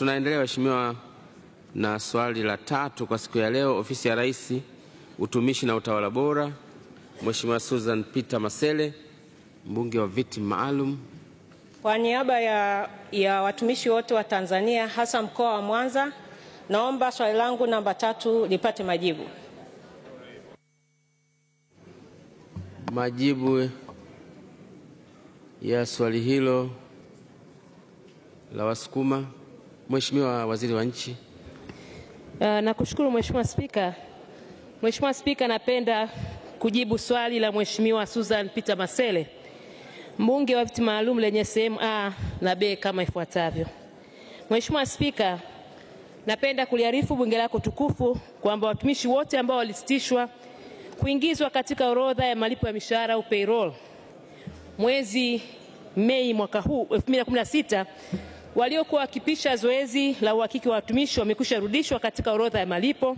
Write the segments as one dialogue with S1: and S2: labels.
S1: Tunaendelea waheshimiwa, na swali la tatu kwa siku ya leo. Ofisi ya Rais, Utumishi na Utawala Bora, Mheshimiwa Susan Peter Masele, mbunge wa viti maalum.
S2: Kwa niaba ya, ya watumishi wote wa Tanzania hasa mkoa wa Mwanza, naomba swali langu namba tatu lipate majibu.
S1: Majibu ya swali hilo la Wasukuma, Mheshimiwa Waziri wa Nchi.
S3: Uh, nakushukuru Mheshimiwa Spika. Mheshimiwa Spika, napenda kujibu swali la Mheshimiwa Susan Peter Masele, mbunge wa viti maalum lenye sehemu A na B kama ifuatavyo. Mheshimiwa Spika, napenda kuliarifu bunge lako tukufu kwamba watumishi wote ambao walisitishwa kuingizwa katika orodha ya malipo ya mishahara au payroll mwezi Mei mwaka huu 2016 waliokuwa wakipisha zoezi la uhakiki wa watumishi wamekwisha rudishwa katika orodha ya malipo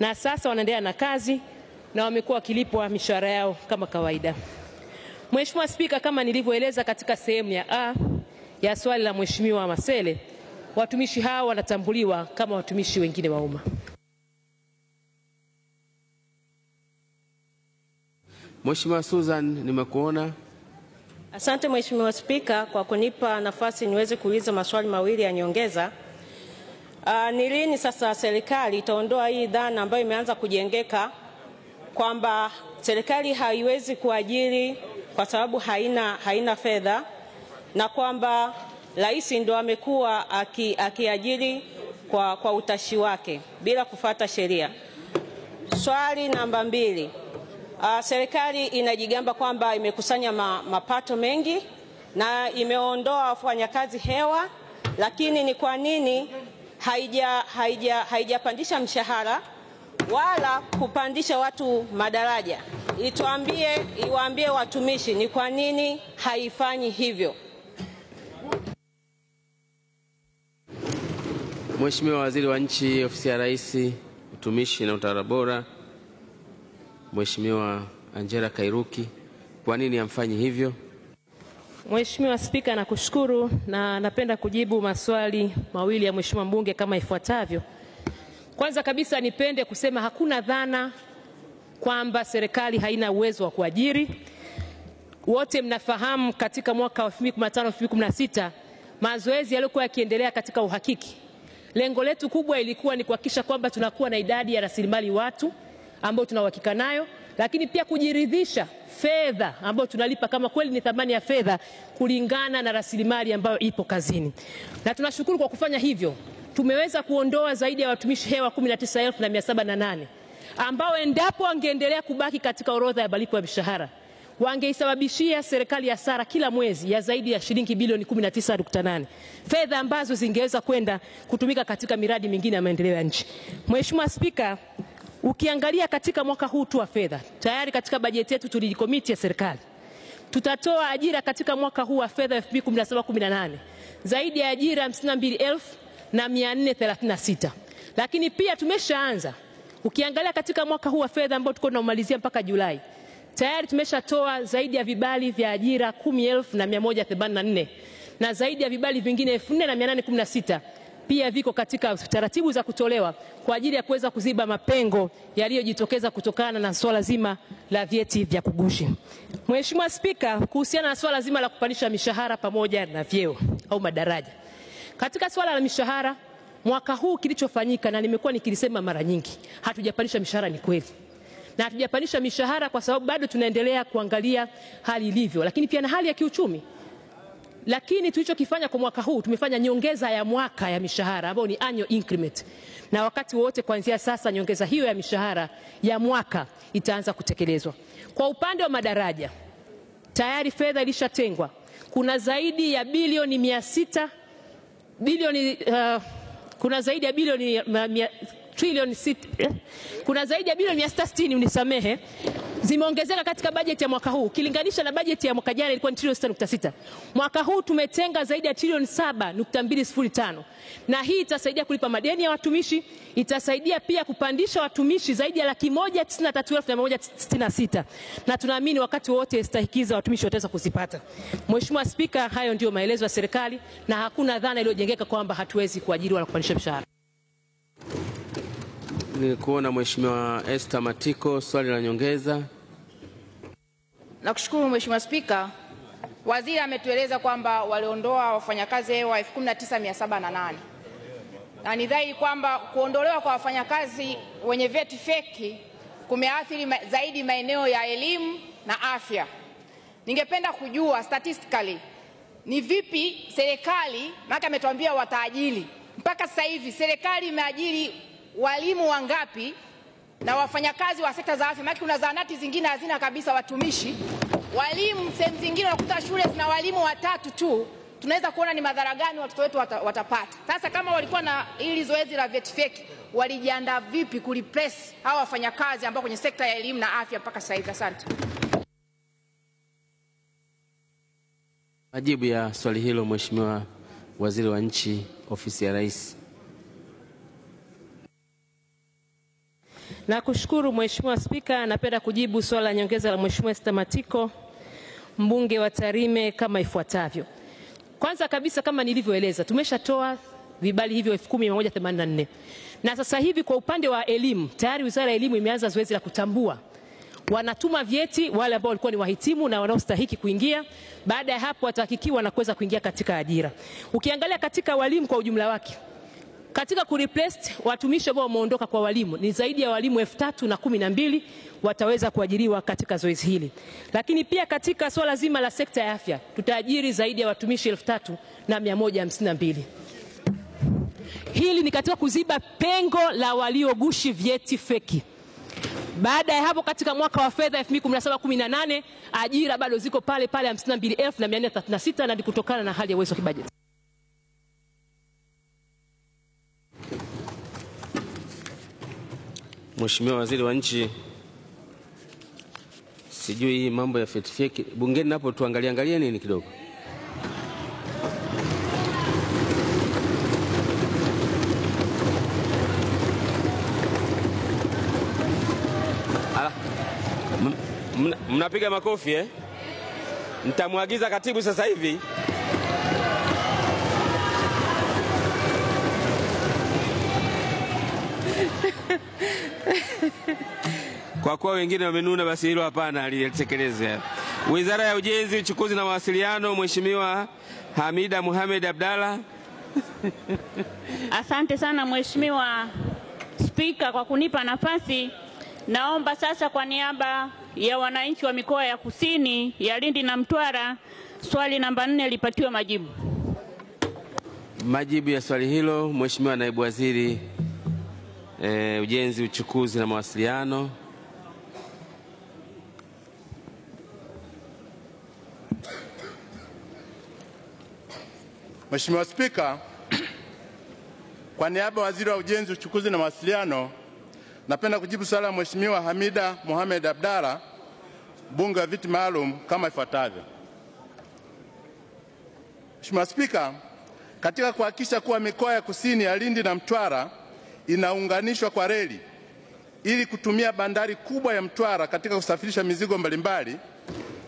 S3: na sasa wanaendelea na kazi na wamekuwa wakilipwa mishahara yao kama kawaida. Mheshimiwa Spika, kama nilivyoeleza katika sehemu ya A ya swali la Mheshimiwa Masele, watumishi hao wanatambuliwa kama watumishi wengine wa umma.
S1: Mheshimiwa Susan, nimekuona.
S2: Asante Mheshimiwa Spika kwa kunipa nafasi niweze kuuliza maswali mawili ya nyongeza. Uh, ni lini sasa serikali itaondoa hii dhana ambayo imeanza kujengeka kwamba serikali haiwezi kuajiri kwa sababu haina, haina fedha na kwamba rais ndo amekuwa akiajiri aki kwa, kwa utashi wake bila kufata sheria. Swali namba mbili. Uh, serikali inajigamba kwamba imekusanya ma, mapato mengi na imeondoa wafanyakazi hewa, lakini ni kwa nini haija haija haijapandisha mshahara wala kupandisha watu madaraja? Ituambie, iwaambie watumishi ni kwa nini haifanyi hivyo.
S1: Mheshimiwa Waziri wa Nchi, Ofisi ya Rais, Utumishi na Utawala Bora, Mheshimiwa Angela Kairuki, kwa nini amfanyi hivyo?
S3: Mheshimiwa Spika, nakushukuru na napenda kujibu maswali mawili ya Mheshimiwa mbunge kama ifuatavyo. Kwanza kabisa nipende kusema hakuna dhana kwamba serikali haina uwezo wa kuajiri. Wote mnafahamu katika mwaka wa 2015 2016 mazoezi yaliyokuwa yakiendelea katika uhakiki, lengo letu kubwa ilikuwa ni kuhakikisha kwamba tunakuwa na idadi ya rasilimali watu ambayo tuna uhakika nayo, lakini pia kujiridhisha fedha ambayo tunalipa kama kweli ni thamani ya fedha kulingana na rasilimali ambayo ipo kazini. Na tunashukuru kwa kufanya hivyo, tumeweza kuondoa zaidi ya watumishi hewa 19,708 ambao endapo wangeendelea kubaki katika orodha ya malipo ya mishahara wangeisababishia serikali hasara kila mwezi ya zaidi ya shilingi bilioni 19.8, fedha ambazo zingeweza kwenda kutumika katika miradi mingine ya maendeleo ya nchi. Mheshimiwa Spika, Ukiangalia katika mwaka huu tu wa fedha, tayari katika bajeti yetu tulijikomiti ya serikali. Tutatoa ajira katika mwaka huu wa fedha 2017/18 zaidi ya ajira 52,436 lakini pia tumeshaanza. Ukiangalia katika mwaka huu wa fedha ambao tuko tunaumalizia mpaka Julai, tayari tumeshatoa zaidi ya vibali vya ajira 10,184 na zaidi ya vibali vingine 4,816 pia viko katika taratibu za kutolewa kwa ajili ya kuweza kuziba mapengo yaliyojitokeza kutokana na swala zima la vyeti vya kugushi. Mheshimiwa Spika, kuhusiana na swala zima la kupandisha mishahara pamoja na vyeo au madaraja, katika swala la mishahara mwaka huu kilichofanyika, na nimekuwa nikilisema mara nyingi, hatujapandisha mishahara, ni kweli, na hatujapandisha mishahara kwa sababu bado tunaendelea kuangalia hali ilivyo, lakini pia na hali ya kiuchumi lakini tulichokifanya kwa mwaka huu tumefanya nyongeza ya mwaka ya mishahara ambayo ni annual increment, na wakati wote kuanzia sasa nyongeza hiyo ya mishahara ya mwaka itaanza kutekelezwa. Kwa upande wa madaraja tayari fedha ilishatengwa, kuna zaidi ya bilioni mia sita bilioni uh, kuna zaidi ya bilioni mia, mia, trilioni sita, kuna zaidi ya bilioni mia sita sitini unisamehe zimeongezeka katika bajeti ya mwaka huu ukilinganisha na bajeti ya mwaka jana ilikuwa ni trilioni 6.6. Mwaka huu tumetenga zaidi ya trilioni 7.205, na hii itasaidia kulipa madeni ya watumishi, itasaidia pia kupandisha watumishi zaidi ya laki moja tisini na tatu elfu mia moja sitini na sita na tunaamini wakati wote stahiki za watumishi wataweza kuzipata. Mheshimiwa Spika, hayo ndio maelezo ya serikali na hakuna dhana iliyojengeka kwamba hatuwezi kuajiri wala kupandisha mshahara.
S1: Nilikuona Mheshimiwa Esther Matiko, swali la nyongeza.
S4: Nakushukuru Mheshimiwa Spika. Waziri ametueleza kwamba waliondoa wafanyakazi hewa 19708 na ni dhahiri kwamba kuondolewa kwa wafanyakazi wenye vyeti feki kumeathiri ma zaidi maeneo ya elimu na afya. Ningependa kujua statistically ni vipi serikali, maana ametuambia wataajili mpaka sasa hivi serikali imeajiri walimu wangapi na wafanyakazi wa sekta za afya? Maana kuna zahanati zingine hazina kabisa watumishi. Walimu sehemu zingine unakuta shule zina walimu watatu tu. Tunaweza kuona ni madhara gani watoto wetu wata, watapata. Sasa kama walikuwa na hili zoezi la vyeti feki, walijiandaa vipi kureplace hawa wafanyakazi ambao kwenye sekta ya elimu na afya mpaka sasa hivi? Asante.
S1: Majibu ya swali hilo, Mheshimiwa Waziri wa Nchi, Ofisi ya Rais.
S3: Nakushukuru Mheshimiwa Spika, napenda kujibu swala la nyongeza la Mheshimiwa Esther Matiko, mbunge wa Tarime kama ifuatavyo. Kwanza kabisa, kama nilivyoeleza, tumeshatoa vibali hivyo 10184 na sasa hivi kwa upande wa elimu tayari Wizara ya Elimu imeanza zoezi la kutambua wanatuma vyeti wale ambao walikuwa ni wahitimu na wanaostahiki kuingia. Baada ya hapo, watahakikiwa na kuweza kuingia katika ajira. Ukiangalia katika walimu kwa ujumla wake, katika kureplace watumishi ambao wameondoka kwa walimu ni zaidi ya walimu elfu tatu na kumi na mbili wataweza kuajiriwa katika zoezi hili. Lakini pia katika swala zima la sekta ya afya tutaajiri zaidi ya watumishi elfu tatu na mia moja hamsini na mbili. Hili ni katika kuziba pengo la waliogushi vyeti feki. Baada ya hapo katika mwaka wa fedha 2017/18 ajira bado ziko pale pale 52,436 na ni kutokana na hali ya uwezo wa kibajeti.
S1: Mheshimiwa Waziri wa Nchi, sijui hii mambo ya fetifeki feki bungeni napo tuangalie angalie nini kidogo. Mnapiga makofi eh? Nitamwagiza katibu sasa hivi Kwa kuwa wengine wamenuna, basi hilo hapana, alitekeleze. Wizara ya Ujenzi, Uchukuzi na Mawasiliano, Mheshimiwa Hamida Mohamed Abdalla.
S5: Asante sana Mheshimiwa Spika kwa kunipa nafasi. Naomba sasa kwa niaba ya wananchi wa mikoa ya Kusini ya Lindi na Mtwara swali namba nne lipatiwe majibu.
S1: Majibu ya swali hilo, Mheshimiwa Naibu Waziri eh, Ujenzi, Uchukuzi na Mawasiliano.
S6: Mheshimiwa Spika, kwa niaba ya Waziri wa Ujenzi, Uchukuzi na Mawasiliano, napenda kujibu swali la Mheshimiwa Hamida Mohamed Abdalla, mbunge wa viti maalum kama ifuatavyo. Mheshimiwa Spika, katika kuhakikisha kuwa mikoa ya Kusini ya Lindi na Mtwara inaunganishwa kwa reli ili kutumia bandari kubwa ya Mtwara katika kusafirisha mizigo mbalimbali,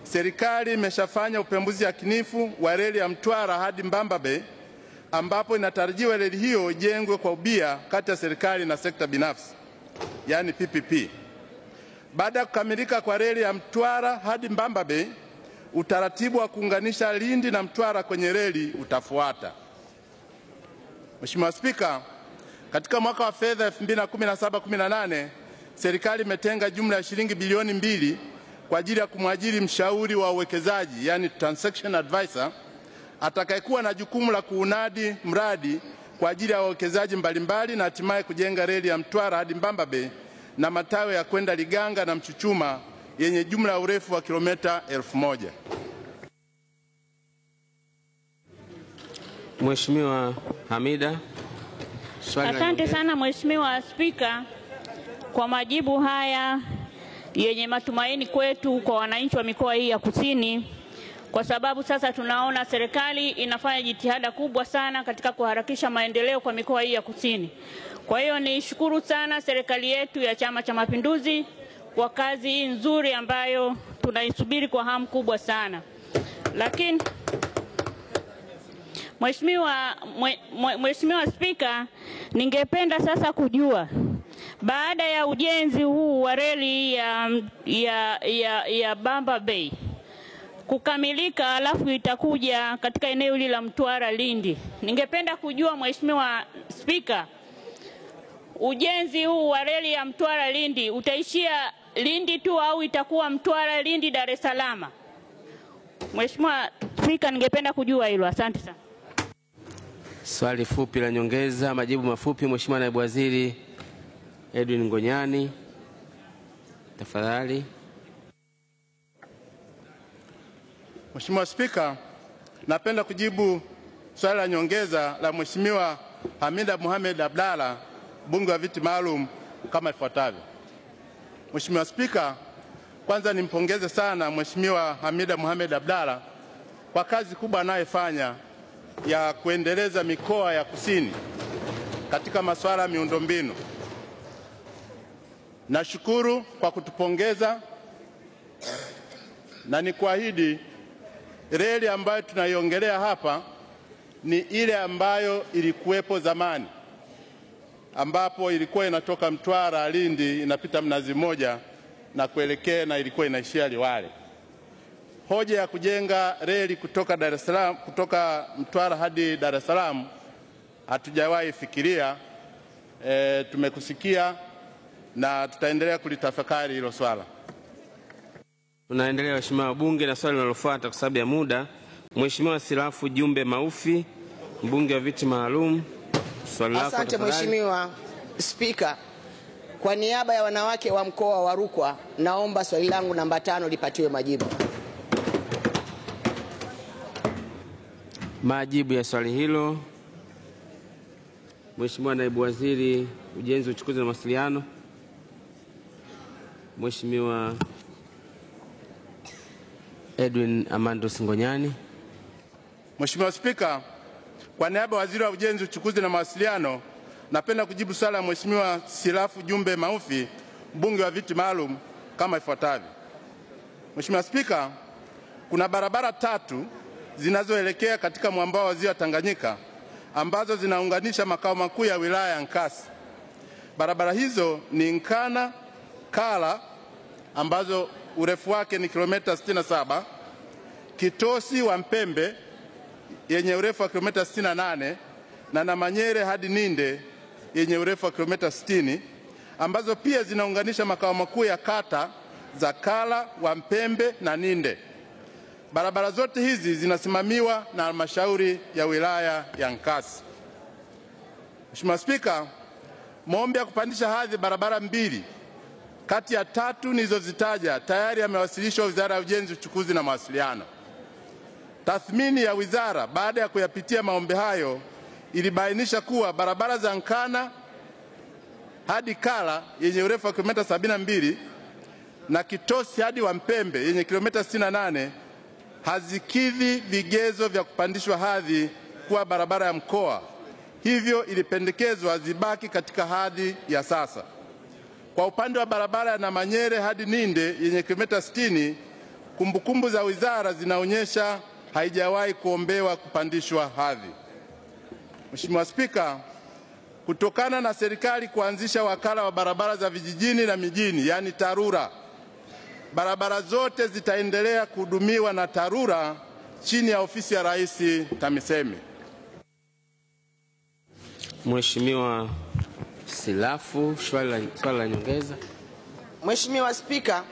S6: serikali imeshafanya upembuzi yakinifu wa reli ya Mtwara hadi Mbamba Bay ambapo inatarajiwa reli hiyo ijengwe kwa ubia kati ya serikali na sekta binafsi, yaani PPP. Baada ya kukamilika kwa reli ya Mtwara hadi Mbamba Bay, utaratibu wa kuunganisha Lindi na Mtwara kwenye reli utafuata. Mheshimiwa Spika, katika mwaka wa fedha 2017-18 serikali imetenga jumla ya shilingi bilioni mbili kwa ajili ya kumwajiri mshauri wa uwekezaji yani transaction advisor atakayekuwa na jukumu la kuunadi mradi kwa ajili ya wawekezaji mbalimbali na hatimaye kujenga reli ya Mtwara hadi Mbamba Bay na matawe ya kwenda Liganga na Mchuchuma yenye jumla ya urefu wa kilomita elfu moja.
S1: Mheshimiwa Hamida,
S5: Asante sana Mheshimiwa Spika kwa majibu haya yenye matumaini kwetu kwa wananchi wa mikoa hii ya kusini, kwa sababu sasa tunaona serikali inafanya jitihada kubwa sana katika kuharakisha maendeleo kwa mikoa hii ya kusini. Kwa hiyo nishukuru sana serikali yetu ya Chama cha Mapinduzi kwa kazi hii nzuri ambayo tunaisubiri kwa hamu kubwa sana. Lakini Mheshimiwa Mheshimiwa Spika, ningependa sasa kujua baada ya ujenzi huu wa reli ya, ya, ya, ya Bamba Bay kukamilika, alafu itakuja katika eneo hili la Mtwara Lindi, ningependa kujua Mheshimiwa Spika, ujenzi huu wa reli ya Mtwara Lindi utaishia Lindi tu au itakuwa Mtwara Lindi Dar es Salaam? Mheshimiwa Spika, ningependa kujua hilo. Asante sana.
S1: Swali fupi la nyongeza, majibu mafupi. Mheshimiwa Naibu Waziri Edwin Ngonyani, tafadhali.
S6: Mheshimiwa Spika, napenda kujibu swali la nyongeza la Mheshimiwa Hamida Mohamed Abdalla, mbunge wa viti maalum kama ifuatavyo. Mheshimiwa Spika, kwanza nimpongeze sana Mheshimiwa Hamida Mohamed Abdalla kwa kazi kubwa anayofanya ya kuendeleza mikoa ya kusini katika masuala ya miundombinu. Nashukuru kwa kutupongeza na nikuahidi reli ambayo tunaiongelea hapa ni ile ambayo ilikuwepo zamani, ambapo ilikuwa inatoka Mtwara Lindi, inapita Mnazi Mmoja na kuelekea na ilikuwa inaishia Liwale. Hoja ya kujenga reli kutoka Dar es Salaam, kutoka Mtwara hadi Dar es Salaam hatujawahi fikiria. E, tumekusikia na tutaendelea kulitafakari hilo swala.
S1: Tunaendelea waheshimiwa wabunge na swali linalofuata kwa sababu ya muda. Mheshimiwa Silafu Jumbe Maufi, mbunge wa viti maalum, swali lako
S7: Asante. Mheshimiwa Spika, kwa niaba ya wanawake wa mkoa wa Rukwa naomba swali langu namba tano lipatiwe majibu.
S1: Majibu ya swali hilo, Mheshimiwa Naibu Waziri Ujenzi, Uchukuzi na Mawasiliano, Mheshimiwa Edwin Amandus singonyani.
S6: Mheshimiwa Spika, kwa niaba ya Waziri wa Ujenzi, Uchukuzi na Mawasiliano, napenda kujibu swali la Mheshimiwa Silafu Jumbe Maufi, mbunge wa viti maalum kama ifuatavyo. Mheshimiwa Spika, kuna barabara tatu zinazoelekea katika mwambao wa Ziwa Tanganyika ambazo zinaunganisha makao makuu ya wilaya ya Nkasi. Barabara hizo ni Nkana Kala ambazo urefu wake ni kilomita 67, Kitosi wa Mpembe yenye urefu wa kilomita 68 na Namanyere hadi Ninde yenye urefu wa kilomita 60 ambazo pia zinaunganisha makao makuu ya kata za Kala, wa Mpembe na Ninde. Barabara zote hizi zinasimamiwa na halmashauri ya wilaya ya Nkasi. Mheshimiwa Spika, maombi ya kupandisha hadhi barabara mbili kati ya tatu nilizozitaja tayari yamewasilishwa Wizara ya Ujenzi, Uchukuzi na Mawasiliano. Tathmini ya wizara baada ya kuyapitia maombi hayo ilibainisha kuwa barabara za Nkana hadi Kala yenye urefu wa kilomita 72 na Kitosi hadi Wampembe yenye kilomita 68 hazikidhi vigezo vya kupandishwa hadhi kuwa barabara ya mkoa, hivyo ilipendekezwa zibaki katika hadhi ya sasa. Kwa upande wa barabara ya Namanyere hadi Ninde yenye kilomita 60, kumbukumbu za wizara zinaonyesha haijawahi kuombewa kupandishwa hadhi. Mheshimiwa Spika, kutokana na serikali kuanzisha wakala wa barabara za vijijini na mijini, yaani TARURA, barabara zote zitaendelea kuhudumiwa na TARURA chini ya ofisi ya Rais TAMISEMI.
S1: Mheshimiwa Silafu, swali la, nyongeza.
S7: Mheshimiwa Spika,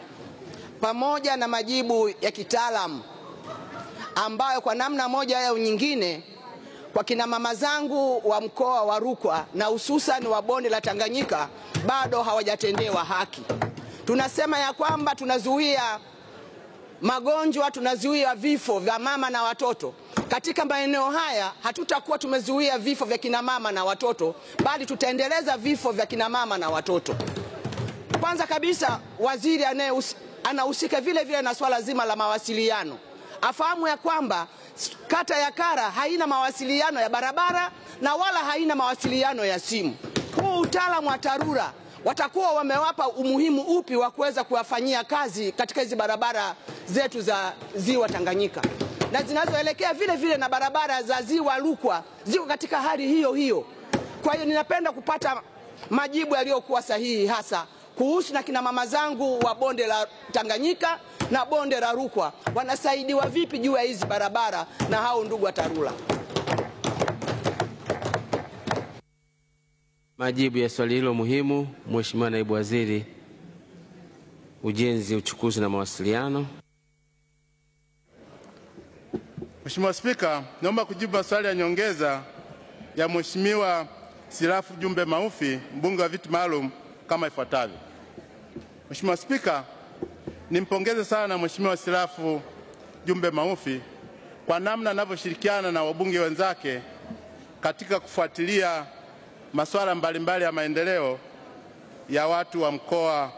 S7: pamoja na majibu ya kitaalamu ambayo kwa namna moja au nyingine kwa kina mama zangu wa mkoa wa Rukwa na hususan wa bonde la Tanganyika bado hawajatendewa haki. Tunasema ya kwamba tunazuia magonjwa, tunazuia vifo vya mama na watoto. Katika maeneo haya hatutakuwa tumezuia vifo vya kina mama na watoto, bali tutaendeleza vifo vya kina mama na watoto. Kwanza kabisa, waziri anahusika vile vile na swala zima la mawasiliano afahamu ya kwamba kata ya Kara haina mawasiliano ya barabara na wala haina mawasiliano ya simu. Huu utaalamu wa TARURA watakuwa wamewapa umuhimu upi wa kuweza kuwafanyia kazi katika hizi barabara zetu za ziwa Tanganyika na zinazoelekea vile vile na barabara za ziwa Rukwa ziko katika hali hiyo hiyo. Kwa hiyo ninapenda kupata majibu yaliyokuwa sahihi hasa kuhusu na kina mama zangu wa bonde la Tanganyika na bonde la Rukwa wanasaidiwa vipi juu ya hizi barabara na hao ndugu wa TARURA.
S1: Majibu ya swali hilo muhimu, Mheshimiwa Naibu Waziri Ujenzi, Uchukuzi na Mawasiliano.
S6: Mheshimiwa Spika, naomba kujibu maswali ya nyongeza ya Mheshimiwa Silafu Jumbe Maufi, mbunge wa viti maalum kama ifuatavyo. Mheshimiwa Spika, nimpongeze sana Mheshimiwa Silafu Jumbe Maufi kwa namna anavyoshirikiana na wabunge wenzake katika kufuatilia masuala mbalimbali ya maendeleo ya watu wa mkoa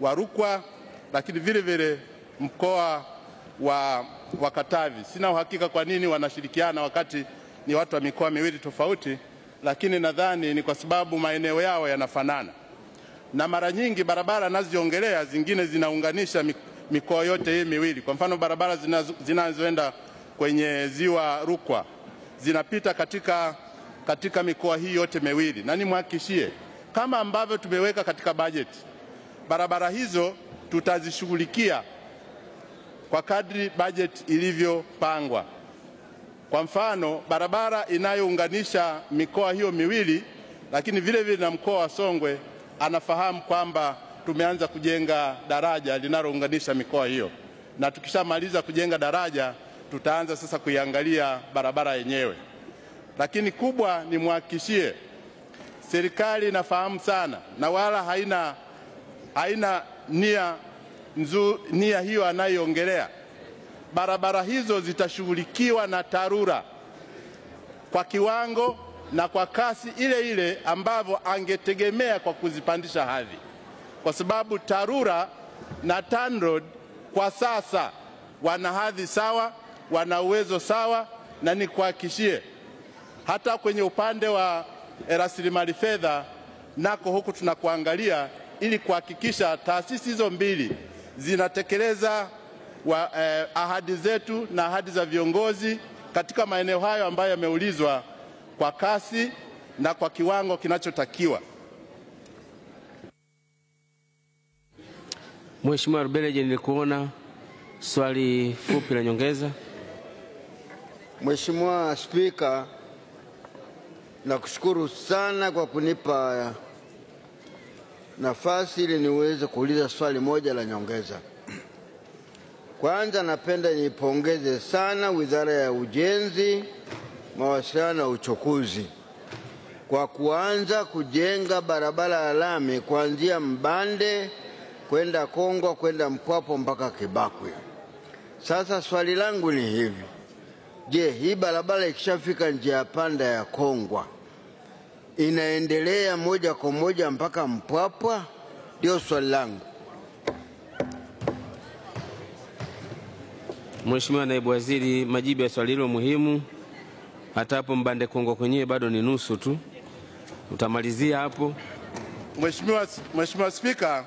S6: wa Rukwa, lakini vile vile mkoa wa, wa Katavi. Sina uhakika kwa nini wanashirikiana wakati ni watu wa mikoa miwili tofauti, lakini nadhani ni kwa sababu maeneo yao yanafanana, na mara nyingi barabara anaziongelea zingine zinaunganisha mikoa yote hii miwili. Kwa mfano barabara zinazo- zinazoenda kwenye ziwa Rukwa zinapita katika, katika mikoa hii yote miwili, na nimhakikishie kama ambavyo tumeweka katika bajeti, barabara hizo tutazishughulikia kwa kadri bajeti ilivyopangwa. Kwa mfano, barabara inayounganisha mikoa hiyo miwili, lakini vile vile na mkoa wa Songwe anafahamu kwamba tumeanza kujenga daraja linalounganisha mikoa hiyo, na tukishamaliza kujenga daraja tutaanza sasa kuiangalia barabara yenyewe. Lakini kubwa nimhakikishie, serikali inafahamu sana na wala haina, haina nia, nzu, nia hiyo anayoongelea. Barabara hizo zitashughulikiwa na TARURA kwa kiwango na kwa kasi ile ile ambavyo angetegemea kwa kuzipandisha hadhi, kwa sababu TARURA na TANROADS kwa sasa wana hadhi sawa, wana uwezo sawa, na nikuhakikishie hata kwenye upande wa eh, rasilimali fedha nako huku tunakuangalia ili kuhakikisha taasisi hizo mbili zinatekeleza wa, eh, ahadi zetu na ahadi za viongozi katika maeneo hayo ambayo yameulizwa kwa kasi na kwa kiwango kinachotakiwa.
S1: Mheshimiwa Rubeleje, nilikuona swali fupi la nyongeza.
S8: Mheshimiwa Spika, nakushukuru sana kwa kunipa nafasi ili niweze kuuliza swali moja la nyongeza. Kwanza napenda nipongeze sana Wizara ya Ujenzi, Mawasiliano na Uchukuzi kwa kuanza kujenga barabara ya lami kuanzia Mbande kwenda Kongwa kwenda Mpwapo mpaka Kibakwe. Sasa swali langu ni hivi: Je, hii barabara ikishafika njia ya panda ya Kongwa inaendelea moja kwa moja mpaka Mpwapwa? Ndio swali langu.
S1: Mheshimiwa Naibu Waziri, majibu ya swali hilo muhimu. Hata hapo Mbande Kongo kwenyewe bado ni nusu tu, utamalizia hapo.
S6: Mheshimiwa, Mheshimiwa Spika,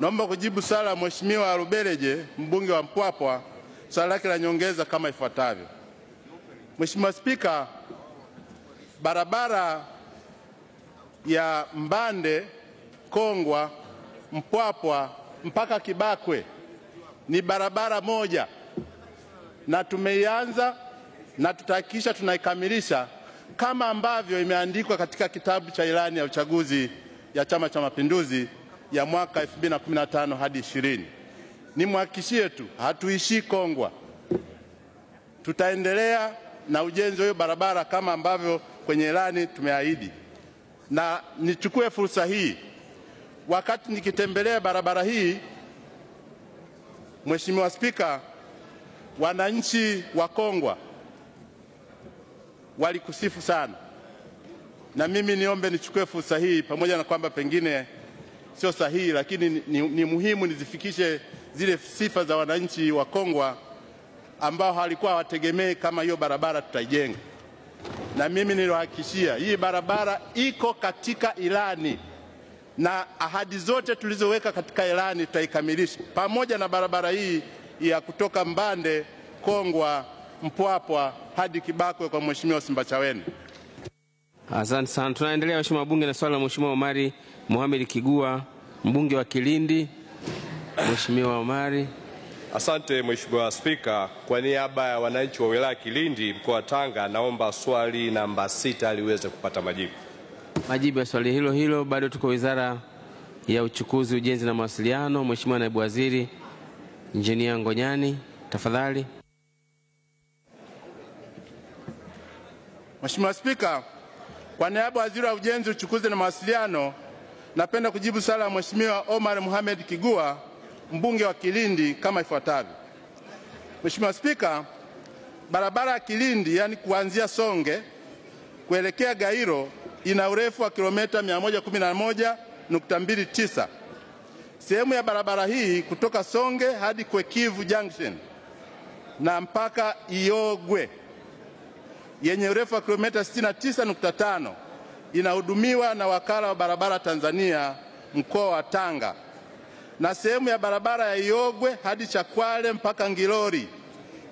S6: naomba kujibu swali la Mheshimiwa rubereje mbunge wa Mpwapwa swali lake la nyongeza kama ifuatavyo. Mheshimiwa Spika, barabara ya Mbande Kongwa Mpwapwa mpaka Kibakwe ni barabara moja na tumeianza na tutahakikisha tunaikamilisha kama ambavyo imeandikwa katika kitabu cha ilani ya uchaguzi ya Chama cha Mapinduzi ya mwaka 2015 hadi 20. Nimhakikishie tu hatuishii Kongwa, tutaendelea na ujenzi wa hiyo barabara kama ambavyo kwenye ilani tumeahidi. Na nichukue fursa hii. Wakati nikitembelea barabara hii, Mheshimiwa Spika, wananchi wa Kongwa walikusifu sana, na mimi niombe nichukue fursa hii, pamoja na kwamba pengine sio sahihi, lakini ni, ni, ni muhimu nizifikishe zile sifa za wananchi wa Kongwa ambao halikuwa hawategemei kama hiyo barabara tutaijenga, na mimi niliwahakikishia hii barabara iko katika ilani na ahadi zote tulizoweka katika ilani tutaikamilisha, pamoja na barabara hii ya kutoka Mbande, Kongwa, Mpwapwa hadi Kibakwe kwa Mheshimiwa Simbachawene.
S1: Asante sana. Tunaendelea waheshimiwa wabunge na swali la Mheshimiwa Omari Mohamed Kigua, mbunge wa Kilindi. Mheshimiwa Omari.
S9: Asante Mheshimiwa Spika, kwa niaba ya wananchi wa wilaya Kilindi mkoa wa Tanga, naomba swali namba sita liweze kupata majibu.
S1: Majibu ya swali hilo hilo. Bado tuko wizara ya uchukuzi, ujenzi na mawasiliano. Mheshimiwa naibu waziri Injinia Ngonyani, tafadhali.
S6: Mheshimiwa Spika, kwa niaba ya waziri wa ujenzi, uchukuzi na mawasiliano, napenda kujibu swali la Mheshimiwa Omar Mohamed Kigua, mbunge wa Kilindi kama ifuatavyo. Mheshimiwa Spika, barabara ya Kilindi yani kuanzia Songe kuelekea Gairo ina urefu wa kilomita 111.29. Sehemu ya barabara hii kutoka Songe hadi Kwekivu Junction na mpaka Iyogwe yenye urefu wa kilomita 69.5 inahudumiwa na wakala wa barabara Tanzania mkoa wa Tanga, na sehemu ya barabara ya Iyogwe hadi Chakwale mpaka Ngilori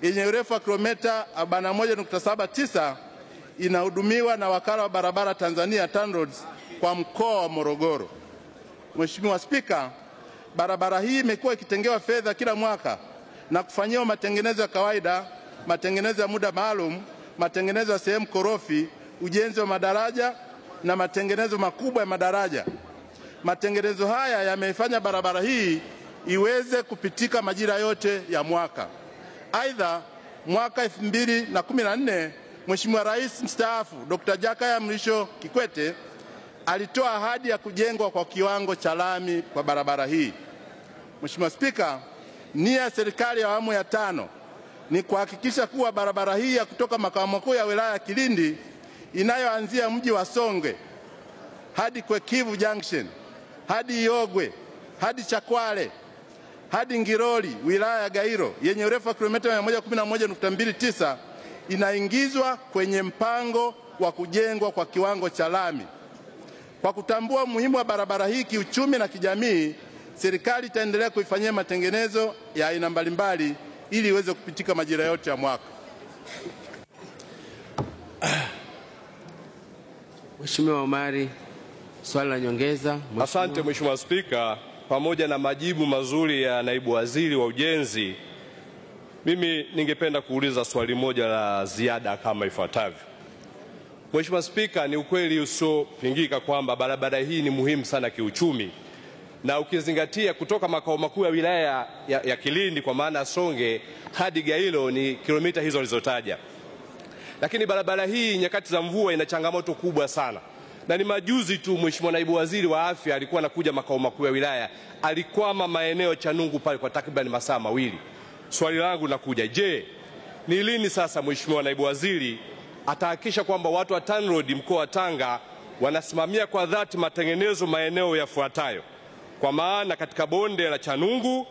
S6: yenye urefu wa kilomita 41.79 inahudumiwa na wakala wa barabara Tanzania TANROADS kwa mkoa wa Morogoro. Mheshimiwa Spika, barabara hii imekuwa ikitengewa fedha kila mwaka na kufanyiwa matengenezo ya kawaida, matengenezo ya muda maalum, matengenezo ya sehemu korofi, ujenzi wa madaraja na matengenezo makubwa ya madaraja. Matengenezo haya yameifanya barabara hii iweze kupitika majira yote ya mwaka. Aidha, mwaka 2014 Mheshimiwa Rais mstaafu Dr. Jakaya Mrisho Kikwete alitoa ahadi ya kujengwa kwa kiwango cha lami kwa barabara hii. Mheshimiwa Spika, nia ya serikali ya awamu ya tano ni kuhakikisha kuwa barabara hii ya kutoka makao makuu ya wilaya ya Kilindi inayoanzia mji wa Songe hadi Kwekivu Junction hadi Iogwe hadi Chakwale hadi Ngiroli wilaya ya Gairo yenye urefu wa kilomita 111.29 inaingizwa kwenye mpango wa kujengwa kwa kiwango cha lami. Kwa kutambua umuhimu wa barabara hii kiuchumi na kijamii, serikali itaendelea kuifanyia matengenezo ya aina mbalimbali ili iweze kupitika majira yote ya mwaka.
S1: Mheshimiwa Omari, swali la nyongeza.
S9: Asante Mheshimiwa Spika, pamoja na majibu mazuri ya naibu waziri wa ujenzi, mimi ningependa kuuliza swali moja la ziada kama ifuatavyo. Mheshimiwa Spika, ni ukweli usiopingika kwamba barabara hii ni muhimu sana kiuchumi, na ukizingatia kutoka makao makuu ya wilaya ya, ya Kilindi kwa maana Songe hadi gailo ni kilomita hizo alizotaja, lakini barabara hii nyakati za mvua ina changamoto kubwa sana na ni majuzi tu Mheshimiwa naibu waziri wa afya alikuwa anakuja makao makuu ya wilaya, alikwama maeneo Chanungu pale kwa takriban masaa mawili. Swali langu nakuja, je, ni lini sasa Mheshimiwa naibu waziri atahakikisha kwamba watu wa TANROADS mkoa wa Tanga wanasimamia kwa dhati matengenezo maeneo yafuatayo, kwa maana katika bonde la Chanungu,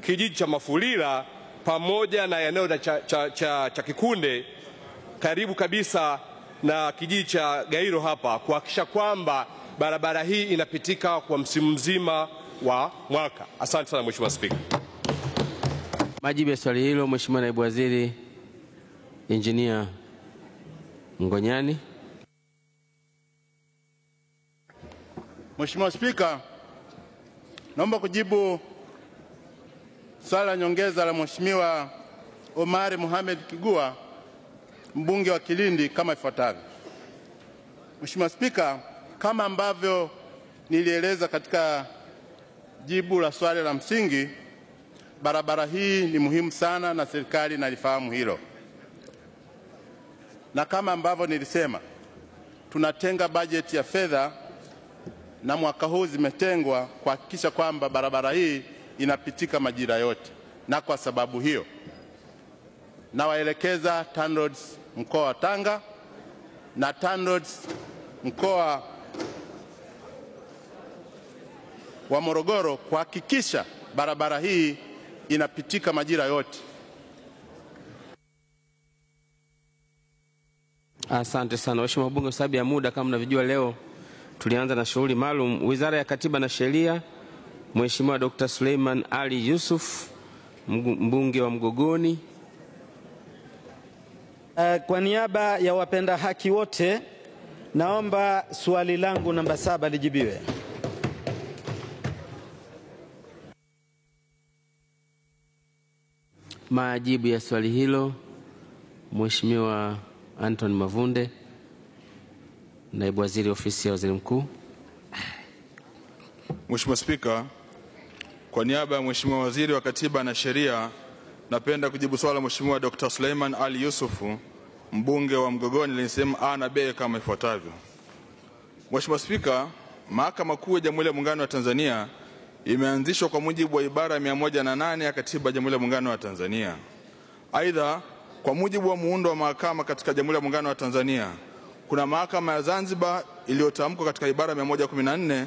S9: kijiji cha Mafulila pamoja na eneo cha, cha, cha, cha Kikunde karibu kabisa na kijiji cha Gairo hapa kuhakikisha kwamba barabara hii inapitika kwa msimu mzima wa mwaka. Asante sana Mheshimiwa Spika.
S1: Majibu ya swali hilo, Mheshimiwa naibu waziri Injinia Ngonyani.
S6: Mheshimiwa Spika, naomba kujibu swali la nyongeza la Mheshimiwa Omari Mohamed Kigua mbunge wa Kilindi kama ifuatavyo. Mheshimiwa Spika, kama ambavyo nilieleza katika jibu la swali la msingi, barabara hii ni muhimu sana na serikali inalifahamu hilo, na kama ambavyo nilisema, tunatenga bajeti ya fedha na mwaka huu zimetengwa kuhakikisha kwamba barabara hii inapitika majira yote, na kwa sababu hiyo nawaelekeza TANROADS mkoa wa Tanga na TANROADS mkoa wa Morogoro kuhakikisha barabara hii inapitika majira yote.
S1: Asante sana waheshimiwa wabunge, kwa sababu ya muda, kama mnavyojua, leo tulianza na shughuli maalum. Wizara ya Katiba na Sheria, Mheshimiwa Dr. Suleiman Ali Yusuf, mbunge wa Mgogoni.
S10: Uh, kwa niaba ya wapenda haki wote naomba swali langu namba saba lijibiwe.
S1: Majibu ya swali hilo, Mheshimiwa Anton Mavunde, naibu waziri ofisi ya waziri mkuu.
S11: Mheshimiwa Spika, kwa niaba ya Mheshimiwa Waziri wa Katiba na Sheria, napenda kujibu swala la Mheshimiwa Dr. Suleiman Ali Yusufu, mbunge wa Mgogoni lenye sehemu A na B kama ifuatavyo. Mheshimiwa Spika, Mahakama Kuu ya Jamhuri ya Muungano wa Tanzania imeanzishwa kwa mujibu wa ibara ya 108 ya Katiba ya Jamhuri ya Muungano wa Tanzania. Aidha, kwa mujibu wa muundo wa mahakama katika Jamhuri ya Muungano wa Tanzania, kuna mahakama ya Zanzibar iliyotamkwa katika ibara ya 114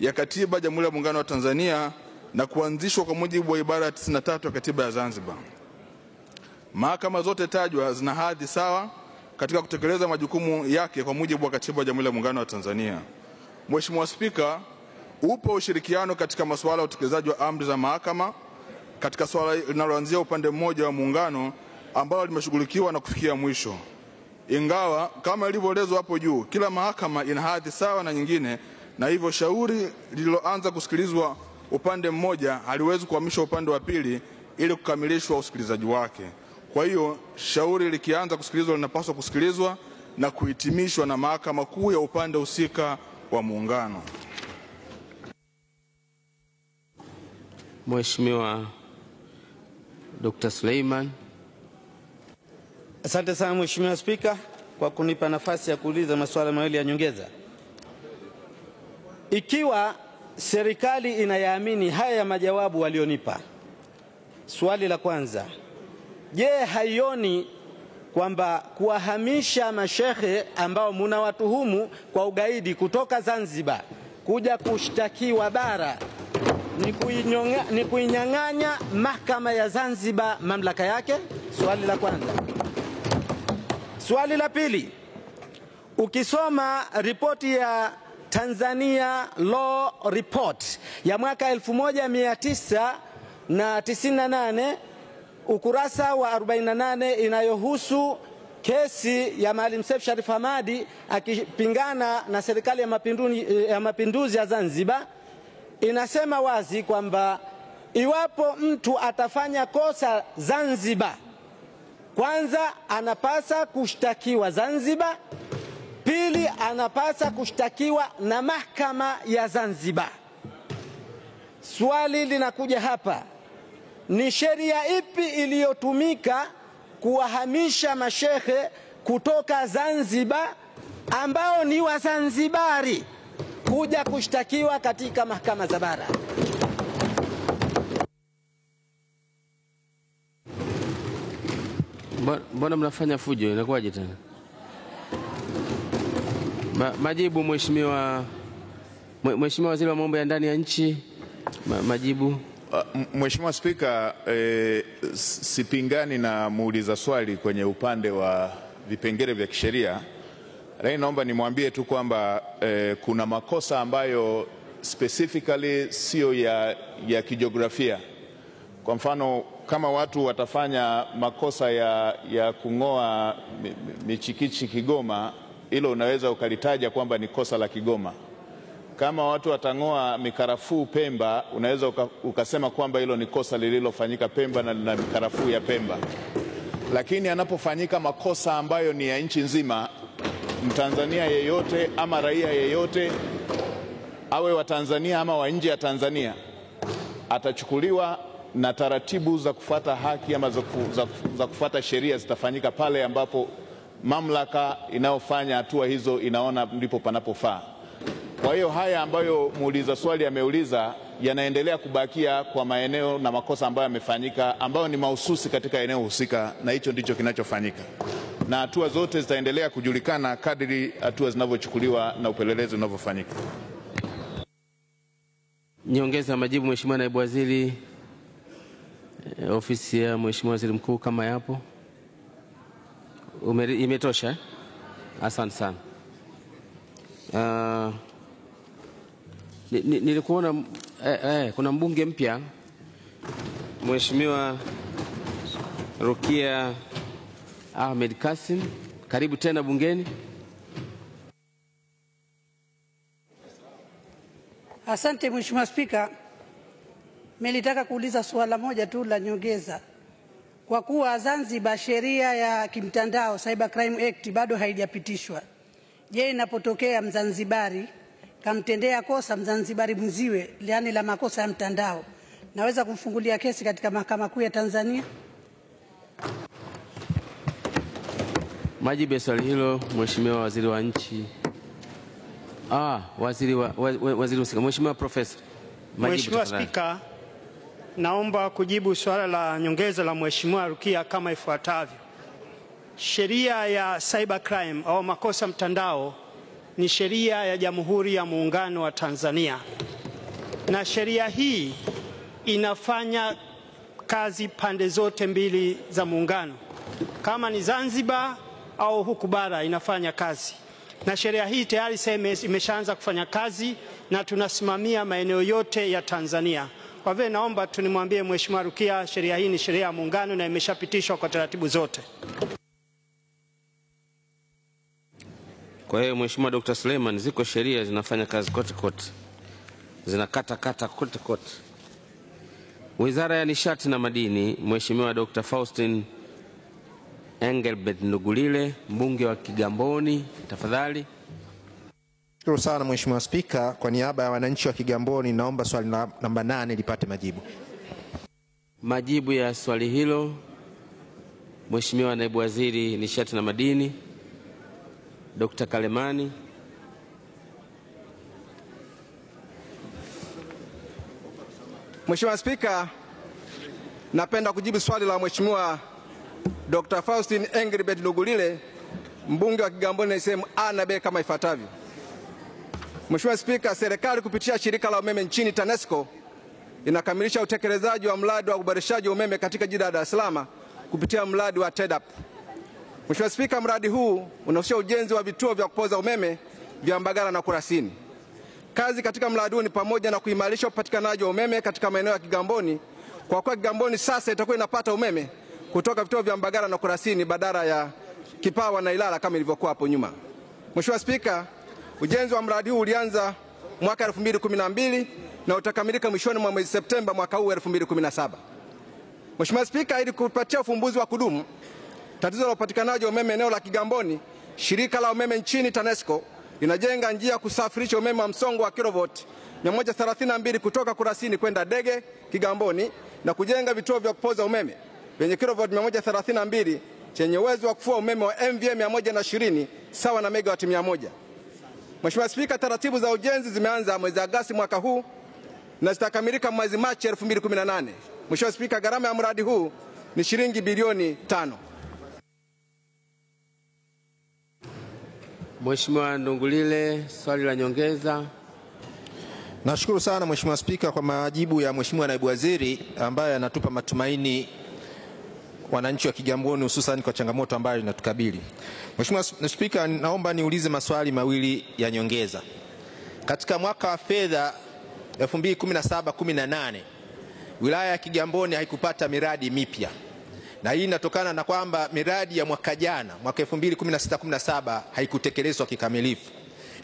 S11: ya Katiba ya Jamhuri ya Muungano wa Tanzania na kuanzishwa kwa mujibu wa ibara ya 93 ya Katiba ya Zanzibar. Mahakama zote tajwa zina hadhi sawa katika kutekeleza majukumu yake kwa mujibu wa Katiba ya Jamhuri ya Muungano wa Tanzania. Mheshimiwa Spika, upo ushirikiano katika masuala ya utekelezaji wa amri za mahakama katika swala linaloanzia upande mmoja wa muungano ambalo limeshughulikiwa na kufikia mwisho. Ingawa kama ilivyoelezwa hapo juu, kila mahakama ina hadhi sawa na nyingine, na hivyo shauri lililoanza kusikilizwa upande mmoja haliwezi kuhamishwa upande wa pili ili kukamilishwa usikilizaji wake. Kwa hiyo shauri likianza kusikilizwa linapaswa kusikilizwa na kuhitimishwa na mahakama kuu ya upande husika wa muungano.
S1: Mheshimiwa Dr. Suleiman.
S10: Asante sana Mheshimiwa Spika kwa kunipa nafasi ya kuuliza masuala mawili ya nyongeza. Ikiwa serikali inayaamini haya ya majawabu walionipa, swali la kwanza, je, haioni kwamba kuwahamisha mashehe ambao munawatuhumu kwa ugaidi kutoka Zanzibar kuja kushtakiwa bara ni kuinyang'anya mahakama ya Zanzibar mamlaka yake? Swali la kwanza. Swali la pili, ukisoma ripoti ya Tanzania Law Report ya mwaka 1998 ukurasa wa 48 inayohusu kesi ya Maalim Seif Sharif Hamadi akipingana na serikali ya mapinduzi ya, mapinduzi ya Zanzibar. Inasema wazi kwamba iwapo mtu atafanya kosa Zanzibar, kwanza anapasa kushtakiwa Zanzibar, pili anapasa kushtakiwa na mahakama ya Zanzibar. Swali linakuja hapa, ni sheria ipi iliyotumika kuwahamisha mashehe kutoka Zanzibar ambao ni Wazanzibari kuja kushtakiwa katika mahakama za bara?
S1: Mbo- Mbona mnafanya fujo? Inakuwaje tena? Ma, majibu Mheshimiwa Mheshimiwa Waziri wa Mambo ya Ndani ya Nchi. Ma, majibu.
S12: Uh, Mheshimiwa Spika, eh, sipingani na muuliza swali kwenye upande wa vipengele vya kisheria, lakini naomba nimwambie tu kwamba eh, kuna makosa ambayo specifically sio ya, ya kijiografia. Kwa mfano kama watu watafanya makosa ya, ya kung'oa mi- mi- michikichi Kigoma, hilo unaweza ukalitaja kwamba ni kosa la Kigoma kama watu watang'oa mikarafuu Pemba, unaweza uka, ukasema kwamba hilo ni kosa lililofanyika Pemba na lina mikarafuu ya Pemba. Lakini anapofanyika makosa ambayo ni ya nchi nzima, Mtanzania yeyote ama raia yeyote awe wa Tanzania ama wa nje ya Tanzania atachukuliwa na taratibu za kufuata haki ama za, kufata sheria zitafanyika pale ambapo mamlaka inayofanya hatua hizo inaona ndipo panapofaa. Kwa hiyo haya ambayo muuliza swali ameuliza yanaendelea kubakia kwa maeneo na makosa ambayo yamefanyika ambayo ni mahususi katika eneo husika, na hicho ndicho kinachofanyika, na hatua zote zitaendelea kujulikana kadri hatua zinavyochukuliwa na upelelezi unavyofanyika.
S1: Nyongeza majibu, Mheshimiwa Naibu Waziri, eh, ofisi ya Mheshimiwa Waziri Mkuu kama yapo. Imetosha eh? Asante sana. Uh, ni, ni, nilikuona eh, eh, kuna mbunge mpya Mheshimiwa Rukia Ahmed Kasim, karibu tena bungeni.
S13: Asante Mheshimiwa Spika, nilitaka kuuliza suala moja tu la nyongeza. Kwa kuwa Zanzibar sheria ya kimtandao Cyber Crime Act bado haijapitishwa, je, inapotokea Mzanzibari kamtendea kosa Mzanzibari mziwe, yaani la makosa ya mtandao, naweza kumfungulia kesi katika Mahakama Kuu ya Tanzania?
S1: Majibu ya swali hilo, Mheshimiwa Waziri wa Nchi. Ah, waziri wa, wa, wa- waziri husika. Mheshimiwa Profesa.
S14: Mheshimiwa. Spika, naomba kujibu suala la nyongeza la Mheshimiwa Rukia kama ifuatavyo. Sheria ya cyber crime au makosa mtandao ni sheria ya Jamhuri ya Muungano wa Tanzania, na sheria hii inafanya kazi pande zote mbili za muungano, kama ni Zanzibar au huku bara inafanya kazi, na sheria hii tayari sehemu imeshaanza kufanya kazi na tunasimamia maeneo yote ya Tanzania. Kwa vile naomba tunimwambie Mheshimiwa Rukia, sheria hii ni sheria ya muungano na imeshapitishwa kwa taratibu zote.
S1: Kwa hiyo Mheshimiwa Dr. Suleiman, ziko sheria zinafanya kazi kote kote, zinakata kata kote kote. Wizara ya Nishati na Madini, Mheshimiwa Dr. Faustin Engelbert Ndugulile, mbunge wa Kigamboni, tafadhali.
S15: Shukuru sana Mheshimiwa Spika, kwa niaba ya wananchi wa Kigamboni naomba swali na, namba nane lipate majibu.
S1: Majibu ya swali hilo, Mheshimiwa Naibu Waziri Nishati na Madini, Dr. Kalemani.
S16: Mheshimiwa Spika, napenda kujibu swali la Mheshimiwa Dr. Faustin Engelbert Lugulile, mbunge wa Kigamboni na sehemu A na B kama ifuatavyo. Mheshimiwa Spika, serikali kupitia shirika la umeme nchini TANESCO inakamilisha utekelezaji wa mradi wa uboreshaji wa umeme katika jiji la Dar es Salaam kupitia mradi wa TEDAP. Mheshimiwa Spika, mradi huu unahusisha ujenzi wa vituo vya kupoza umeme vya Mbagala na Kurasini. Kazi katika mradi huu ni pamoja na kuimarisha upatikanaji wa umeme katika maeneo ya Kigamboni, kwa kuwa Kigamboni sasa itakuwa inapata umeme kutoka vituo vya Mbagala na Kurasini badala ya Kipawa na Ilala kama ilivyokuwa hapo nyuma. Mheshimiwa Spika, ujenzi wa mradi huu ulianza mwaka 2012 na utakamilika mwishoni mwa mwezi Septemba mwaka huu 2017. Mheshimiwa Spika, ili kupatia ufumbuzi wa kudumu tatizo la upatikanaji wa umeme eneo la Kigamboni, shirika la umeme nchini TANESCO linajenga njia ya kusafirisha umeme wa msongo wa kilovoti 132 kutoka Kurasini kwenda Dege Kigamboni na kujenga vituo vya kupoza umeme vyenye kilovoti 132 chenye uwezo wa kufua umeme wa MVA 120 sawa na megawati 100. Mheshimiwa Spika, taratibu za ujenzi zimeanza mwezi Agasti mwaka huu na zitakamilika mwezi Machi 2018. Mheshimiwa Spika, gharama ya mradi huu ni shilingi bilioni tano.
S1: Mheshimiwa Ndungulile, swali la nyongeza.
S15: Nashukuru sana Mheshimiwa Spika kwa majibu ya Mheshimiwa Naibu Waziri ambaye anatupa matumaini wananchi wa Kigamboni hususan kwa changamoto ambayo inatukabili. Mheshimiwa Spika, naomba niulize maswali mawili ya nyongeza. Katika mwaka wa fedha 2017-18 wilaya ya Kigamboni haikupata miradi mipya, na hii inatokana na kwamba miradi ya mwaka jana mwaka 2016-17 haikutekelezwa kikamilifu,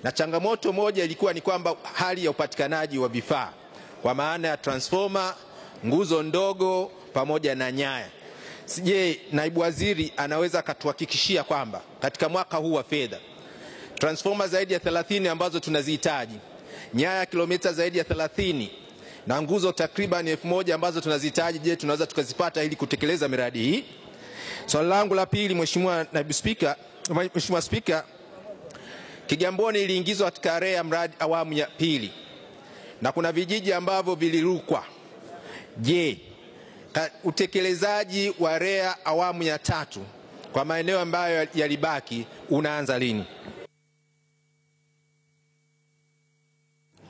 S15: na changamoto moja ilikuwa ni kwamba hali ya upatikanaji wa vifaa kwa maana ya transformer, nguzo ndogo pamoja na nyaya. Je, naibu waziri anaweza akatuhakikishia kwamba katika mwaka huu wa fedha transforma zaidi ya 30 ambazo tunazihitaji, nyaya kilomita zaidi ya 30 na nguzo takriban elfu moja ambazo tunazihitaji, je, tunaweza tukazipata ili kutekeleza miradi hii? Swali so, langu la pili, Mheshimiwa Naibu Spika, Mheshimiwa Spika, Kigamboni iliingizwa katika REA mradi awamu ya pili na kuna vijiji ambavyo vilirukwa. Je, utekelezaji wa REA awamu ya tatu kwa maeneo ambayo yalibaki unaanza lini?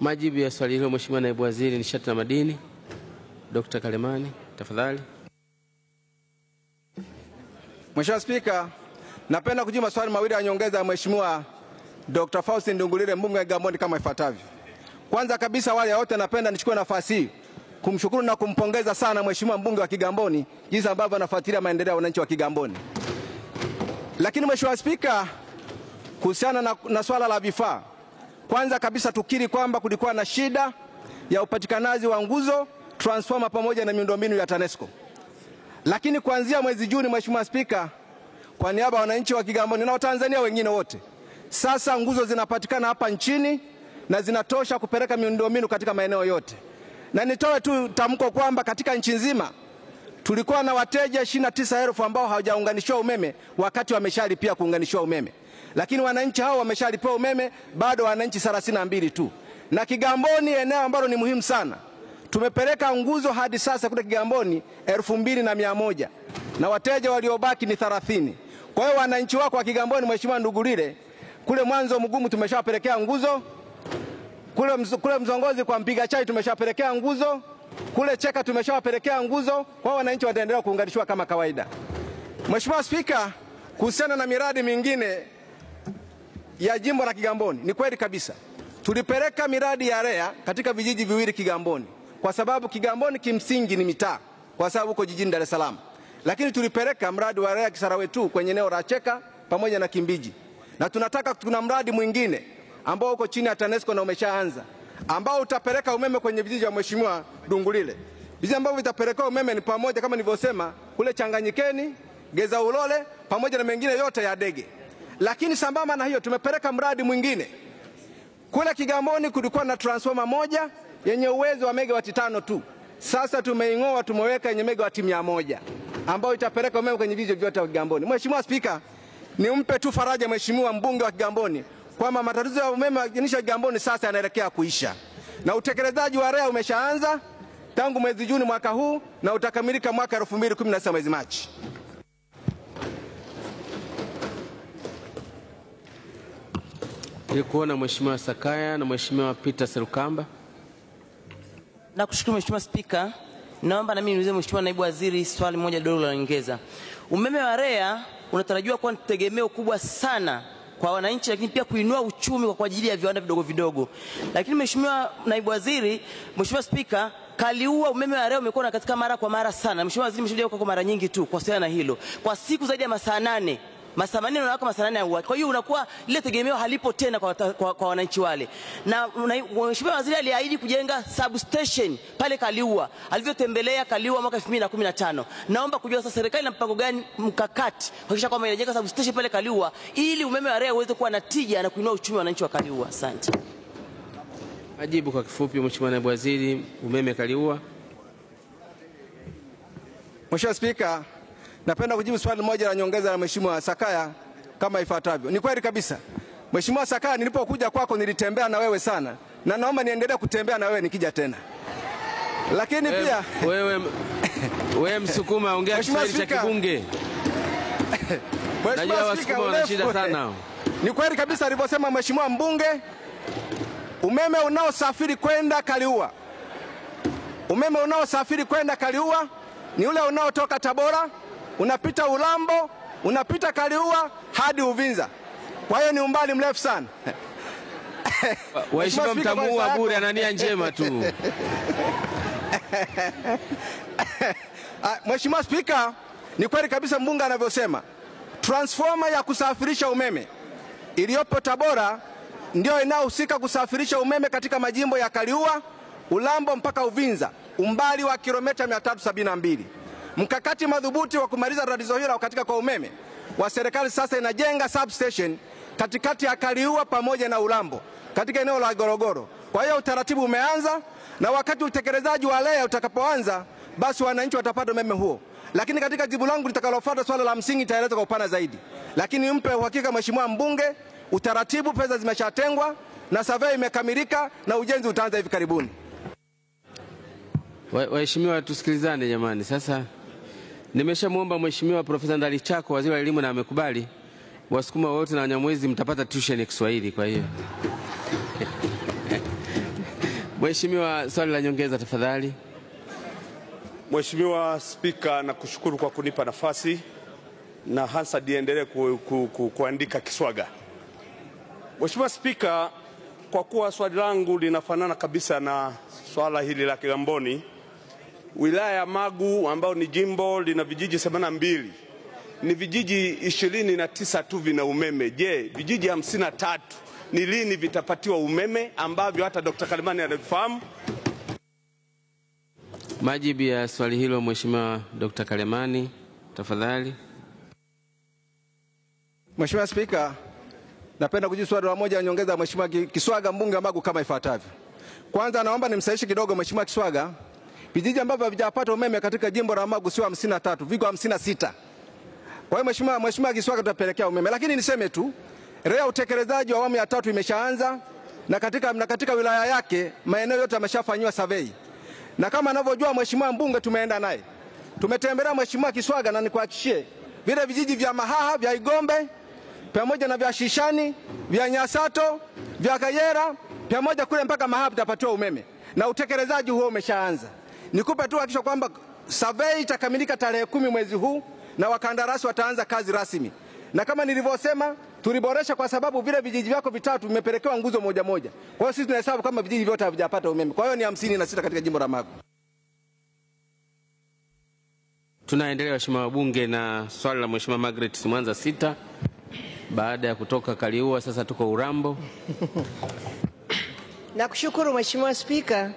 S1: Majibu ya swali hilo, Mheshimiwa Naibu Waziri Nishati na Madini, Dr. Kalemani, tafadhali.
S16: Mheshimiwa Spika, napenda kujibu maswali mawili ya nyongeza ya Mheshimiwa Dr. Faustin Ndungulile mbunge wa Kigamboni kama ifuatavyo. Kwanza kabisa, wale wote, napenda nichukue nafasi hii kumshukuru na kumpongeza sana Mheshimiwa mbunge wa Kigamboni jinsi ambavyo anafuatilia maendeleo ya wananchi wa Kigamboni. Lakini Mheshimiwa Spika, kuhusiana na, na swala la vifaa, kwanza kabisa tukiri kwamba kulikuwa na shida ya upatikanaji wa nguzo, transformer pamoja na miundombinu ya TANESCO. Lakini kuanzia mwezi Juni, Mheshimiwa Spika, kwa niaba ya wananchi wa Kigamboni na Watanzania wengine wote, sasa nguzo zinapatikana hapa nchini na zinatosha kupeleka miundombinu katika maeneo yote. Na nitoe tu tamko kwamba katika nchi nzima tulikuwa na wateja 29,000 ambao hawajaunganishiwa umeme wakati wameshalipia kuunganishiwa umeme, lakini wananchi hao wameshalipiwa umeme, bado wananchi 32 tu. Na Kigamboni, eneo ambalo ni muhimu sana, tumepeleka nguzo hadi sasa kule Kigamboni elfu mbili na mia moja na wateja waliobaki ni 30. Kwa hiyo wananchi wako wa Kigamboni, Mheshimiwa Ndugulile, kule mwanzo mgumu tumeshawapelekea nguzo kule, mz, kule Mzongozi kwa mpiga chai tumeshawapelekea nguzo, kule Cheka tumeshawapelekea nguzo, kwa wananchi wataendelea kuunganishiwa kama kawaida. Mheshimiwa Spika, kuhusiana na miradi mingine ya jimbo la Kigamboni, ni kweli kabisa. Tulipeleka miradi ya REA katika vijiji viwili Kigamboni, kwa sababu Kigamboni kimsingi ni mitaa, kwa sababu uko jijini Dar es Salaam, lakini tulipeleka mradi wa REA Kisarawe tu kwenye eneo la Cheka pamoja na Kimbiji, na tunataka tuna mradi mwingine ambao uko chini ya TANESCO na umeshaanza ambao utapeleka umeme kwenye vijiji vya Mheshimiwa Dungulile. Vijiji ambavyo vitapeleka umeme ni pamoja kama nilivyosema kule Changanyikeni, Geza Ulole pamoja na mengine yote ya Dege. Lakini sambamba na hiyo tumepeleka mradi mwingine kule Kigamboni, kulikuwa na transforma moja yenye uwezo wa megawati tano tu. Sasa tumeing'oa, tumeweka yenye megawati mia moja ambayo itapeleka umeme kwenye vijiji vyote vya Kigamboni. Mheshimiwa Spika, nimpe tu faraja Mheshimiwa mbunge wa Kigamboni kwamba matatizo ya umeme wa Kigamboni sasa yanaelekea kuisha na utekelezaji wa REA umeshaanza tangu mwezi Juni mwaka huu na utakamilika mwaka 2019 mwezi Machi.
S1: Nikuona kuona Mheshimiwa Sakaya na Mheshimiwa Peter Serukamba.
S17: Nakushukuru Mheshimiwa Spika. Naomba na mimi niulize Mheshimiwa Naibu Waziri swali moja dogo la nyongeza. Umeme wa REA unatarajiwa kuwa ni tegemeo kubwa sana kwa wananchi, lakini pia kuinua uchumi kwa ajili ya viwanda vidogo vidogo. Lakini Mheshimiwa Naibu Waziri, Mheshimiwa Spika, Kaliua umeme wa REA umekuwa na katika mara kwa mara sana. Mheshimiwa Waziri, Mheshimiwa kwa mara nyingi tu kuhusiana na hilo, kwa siku zaidi ya masaa nane masaa manne na masaa nane ya uwaki. Kwa hiyo unakuwa lile tegemeo halipo tena kwa, kwa, kwa wananchi wale, na Mheshimiwa Waziri aliahidi kujenga substation pale Kaliua alivyotembelea Kaliua mwaka 2015. Naomba kujua sasa serikali na mpango gani mkakati kuhakikisha kwamba inajenga substation pale Kaliua ili umeme wa REA uweze kuwa na tija na kuinua uchumi wa wananchi wa Kaliua. Asante.
S1: Majibu kwa kifupi, Mheshimiwa Naibu Waziri, umeme Kaliua.
S16: Mheshimiwa Spika, napenda kujibu swali moja la nyongeza la Mheshimiwa Sakaya kama ifuatavyo. Ni kweli kabisa. Mheshimiwa Sakaya, nilipokuja kwako nilitembea na wewe sana na naomba niendelee kutembea na wewe nikija tena. Lakini
S1: we,
S16: pia
S1: wewe, wewe Msukuma, ongea Kiswahili cha Kibunge.
S16: Mheshimiwa
S1: Najua
S16: una
S1: Wasukuma wana shida sana.
S16: Ni kweli kabisa alivyosema Mheshimiwa mbunge, umeme unaosafiri kwenda Kaliua, umeme unaosafiri kwenda Kaliua ni ule unaotoka Tabora, unapita Ulambo, unapita Kaliua hadi Uvinza. Kwa hiyo ni umbali mrefu sana.
S1: Waheshimiwa, mtamuua bure, ana nia njema tu.
S16: Ah, Mheshimiwa Spika, ni kweli kabisa mbunge anavyosema, transformer ya kusafirisha umeme iliyopo Tabora ndio inayohusika kusafirisha umeme katika majimbo ya Kaliua, Ulambo mpaka Uvinza, umbali wa kilomita 372. Mkakati madhubuti wa kumaliza tatizo hilo katika kwa umeme wa serikali sasa inajenga substation katikati ya Kaliua pamoja na Ulambo katika eneo la Gorogoro. Kwa hiyo utaratibu umeanza na wakati utekelezaji wa leo utakapoanza, basi wananchi watapata umeme huo. Lakini katika jibu langu litakalofuata, swala la msingi itaeleza kwa upana zaidi, lakini mpe uhakika Mheshimiwa mbunge, utaratibu, pesa zimeshatengwa na survey imekamilika na ujenzi utaanza hivi karibuni.
S1: Waheshimiwa, tusikilizane jamani. Sasa nimeshamwomba Mheshimiwa Profesa Ndalichako, waziri wa elimu, na amekubali. Wasukuma wote na Wanyamwezi mtapata tuition ya Kiswahili, kwa hiyo Mheshimiwa, swali la nyongeza tafadhali.
S18: Mheshimiwa Spika, nakushukuru kwa kunipa nafasi na hasa niendelee ku, ku, ku, kuandika Kiswaga. Mheshimiwa Spika, kwa kuwa swali langu linafanana kabisa na swala hili la Kigamboni, wilaya ya Magu ambayo ni jimbo lina vijiji 82 ni vijiji ishirini na tisa tu vina umeme. Je, vijiji hamsini na tatu ni lini vitapatiwa umeme ambavyo hata Dr. Kalimani anavifahamu?
S1: Majibu ya swali hilo Mheshimiwa Dr. Kalemani tafadhali.
S16: Mheshimiwa Spika, napenda kujibu swali la moja nyongeza ya Mheshimiwa Kiswaga mbunge wa Magu kama ifuatavyo. Kwanza naomba nimsahihishe kidogo Mheshimiwa Kiswaga. Vijiji ambavyo havijapata umeme katika jimbo la Magu sio 53, viko 56. Kwa hiyo Mheshimiwa Mheshimiwa Kiswaga tutapelekea umeme. Lakini niseme tu REA utekelezaji wa awamu ya tatu imeshaanza na katika, na katika wilaya yake maeneo yote yameshafanyiwa survey. Na kama anavyojua Mheshimiwa mbunge tumeenda naye. Tumetembelea Mheshimiwa Kiswaga na nikuhakishie vile vijiji vya Mahaha, vya Igombe pamoja na vya Shishani, vya Nyasato, vya Kayera pamoja kule mpaka Mahaha vitapatiwa umeme na utekelezaji huo umeshaanza. Nikupe tu hakikisho kwamba survey itakamilika tarehe kumi mwezi huu na wakandarasi wataanza kazi rasmi, na kama nilivyosema tuliboresha kwa sababu vile vijiji vyako vitatu vimepelekewa nguzo moja moja. Kwa hiyo sisi tunahesabu kama vijiji vyote havijapata umeme. Kwa hiyo ni hamsini na sita katika jimbo la Magu.
S1: Tunaendelea waheshimiwa wabunge na swali la Mheshimiwa Margaret Mwanza sita. Baada ya kutoka Kaliua, sasa tuko Urambo.
S19: Nakushukuru Mheshimiwa Spika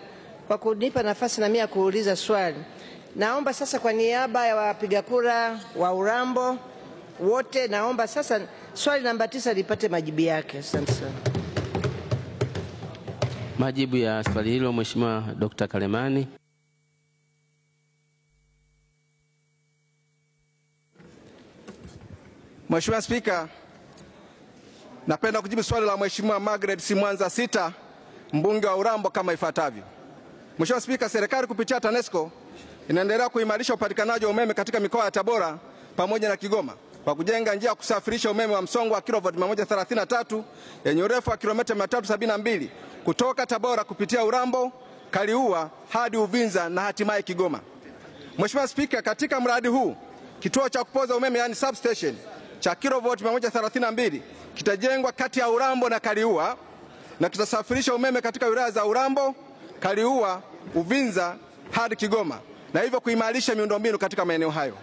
S19: kwa kunipa nafasi na mimi ya kuuliza swali. Naomba sasa kwa niaba ya wapiga kura wa Urambo wote, naomba sasa swali namba tisa lipate majibu yake. Asante sana.
S1: Majibu ya swali hilo Mheshimiwa Dr. Kalemani.
S16: Mheshimiwa Spika, napenda kujibu swali la Mheshimiwa Margaret Simwanza sita, mbunge wa Urambo kama ifuatavyo. Mheshimiwa Spika, serikali kupitia TANESCO inaendelea kuimarisha upatikanaji wa umeme katika mikoa ya Tabora pamoja na Kigoma kwa kujenga njia ya kusafirisha umeme wa msongo wa kilovoti 133 yenye urefu wa kilomita 372 kutoka Tabora kupitia Urambo, Kaliua hadi Uvinza na hatimaye Kigoma. Mheshimiwa Spika, katika mradi huu kituo cha kupoza umeme yani substation cha kilovoti 132 kitajengwa kati ya Urambo na Kaliua na kitasafirisha umeme katika wilaya za Urambo, Kaliua, Uvinza hadi Kigoma na hivyo kuimarisha miundombinu katika maeneo hayo.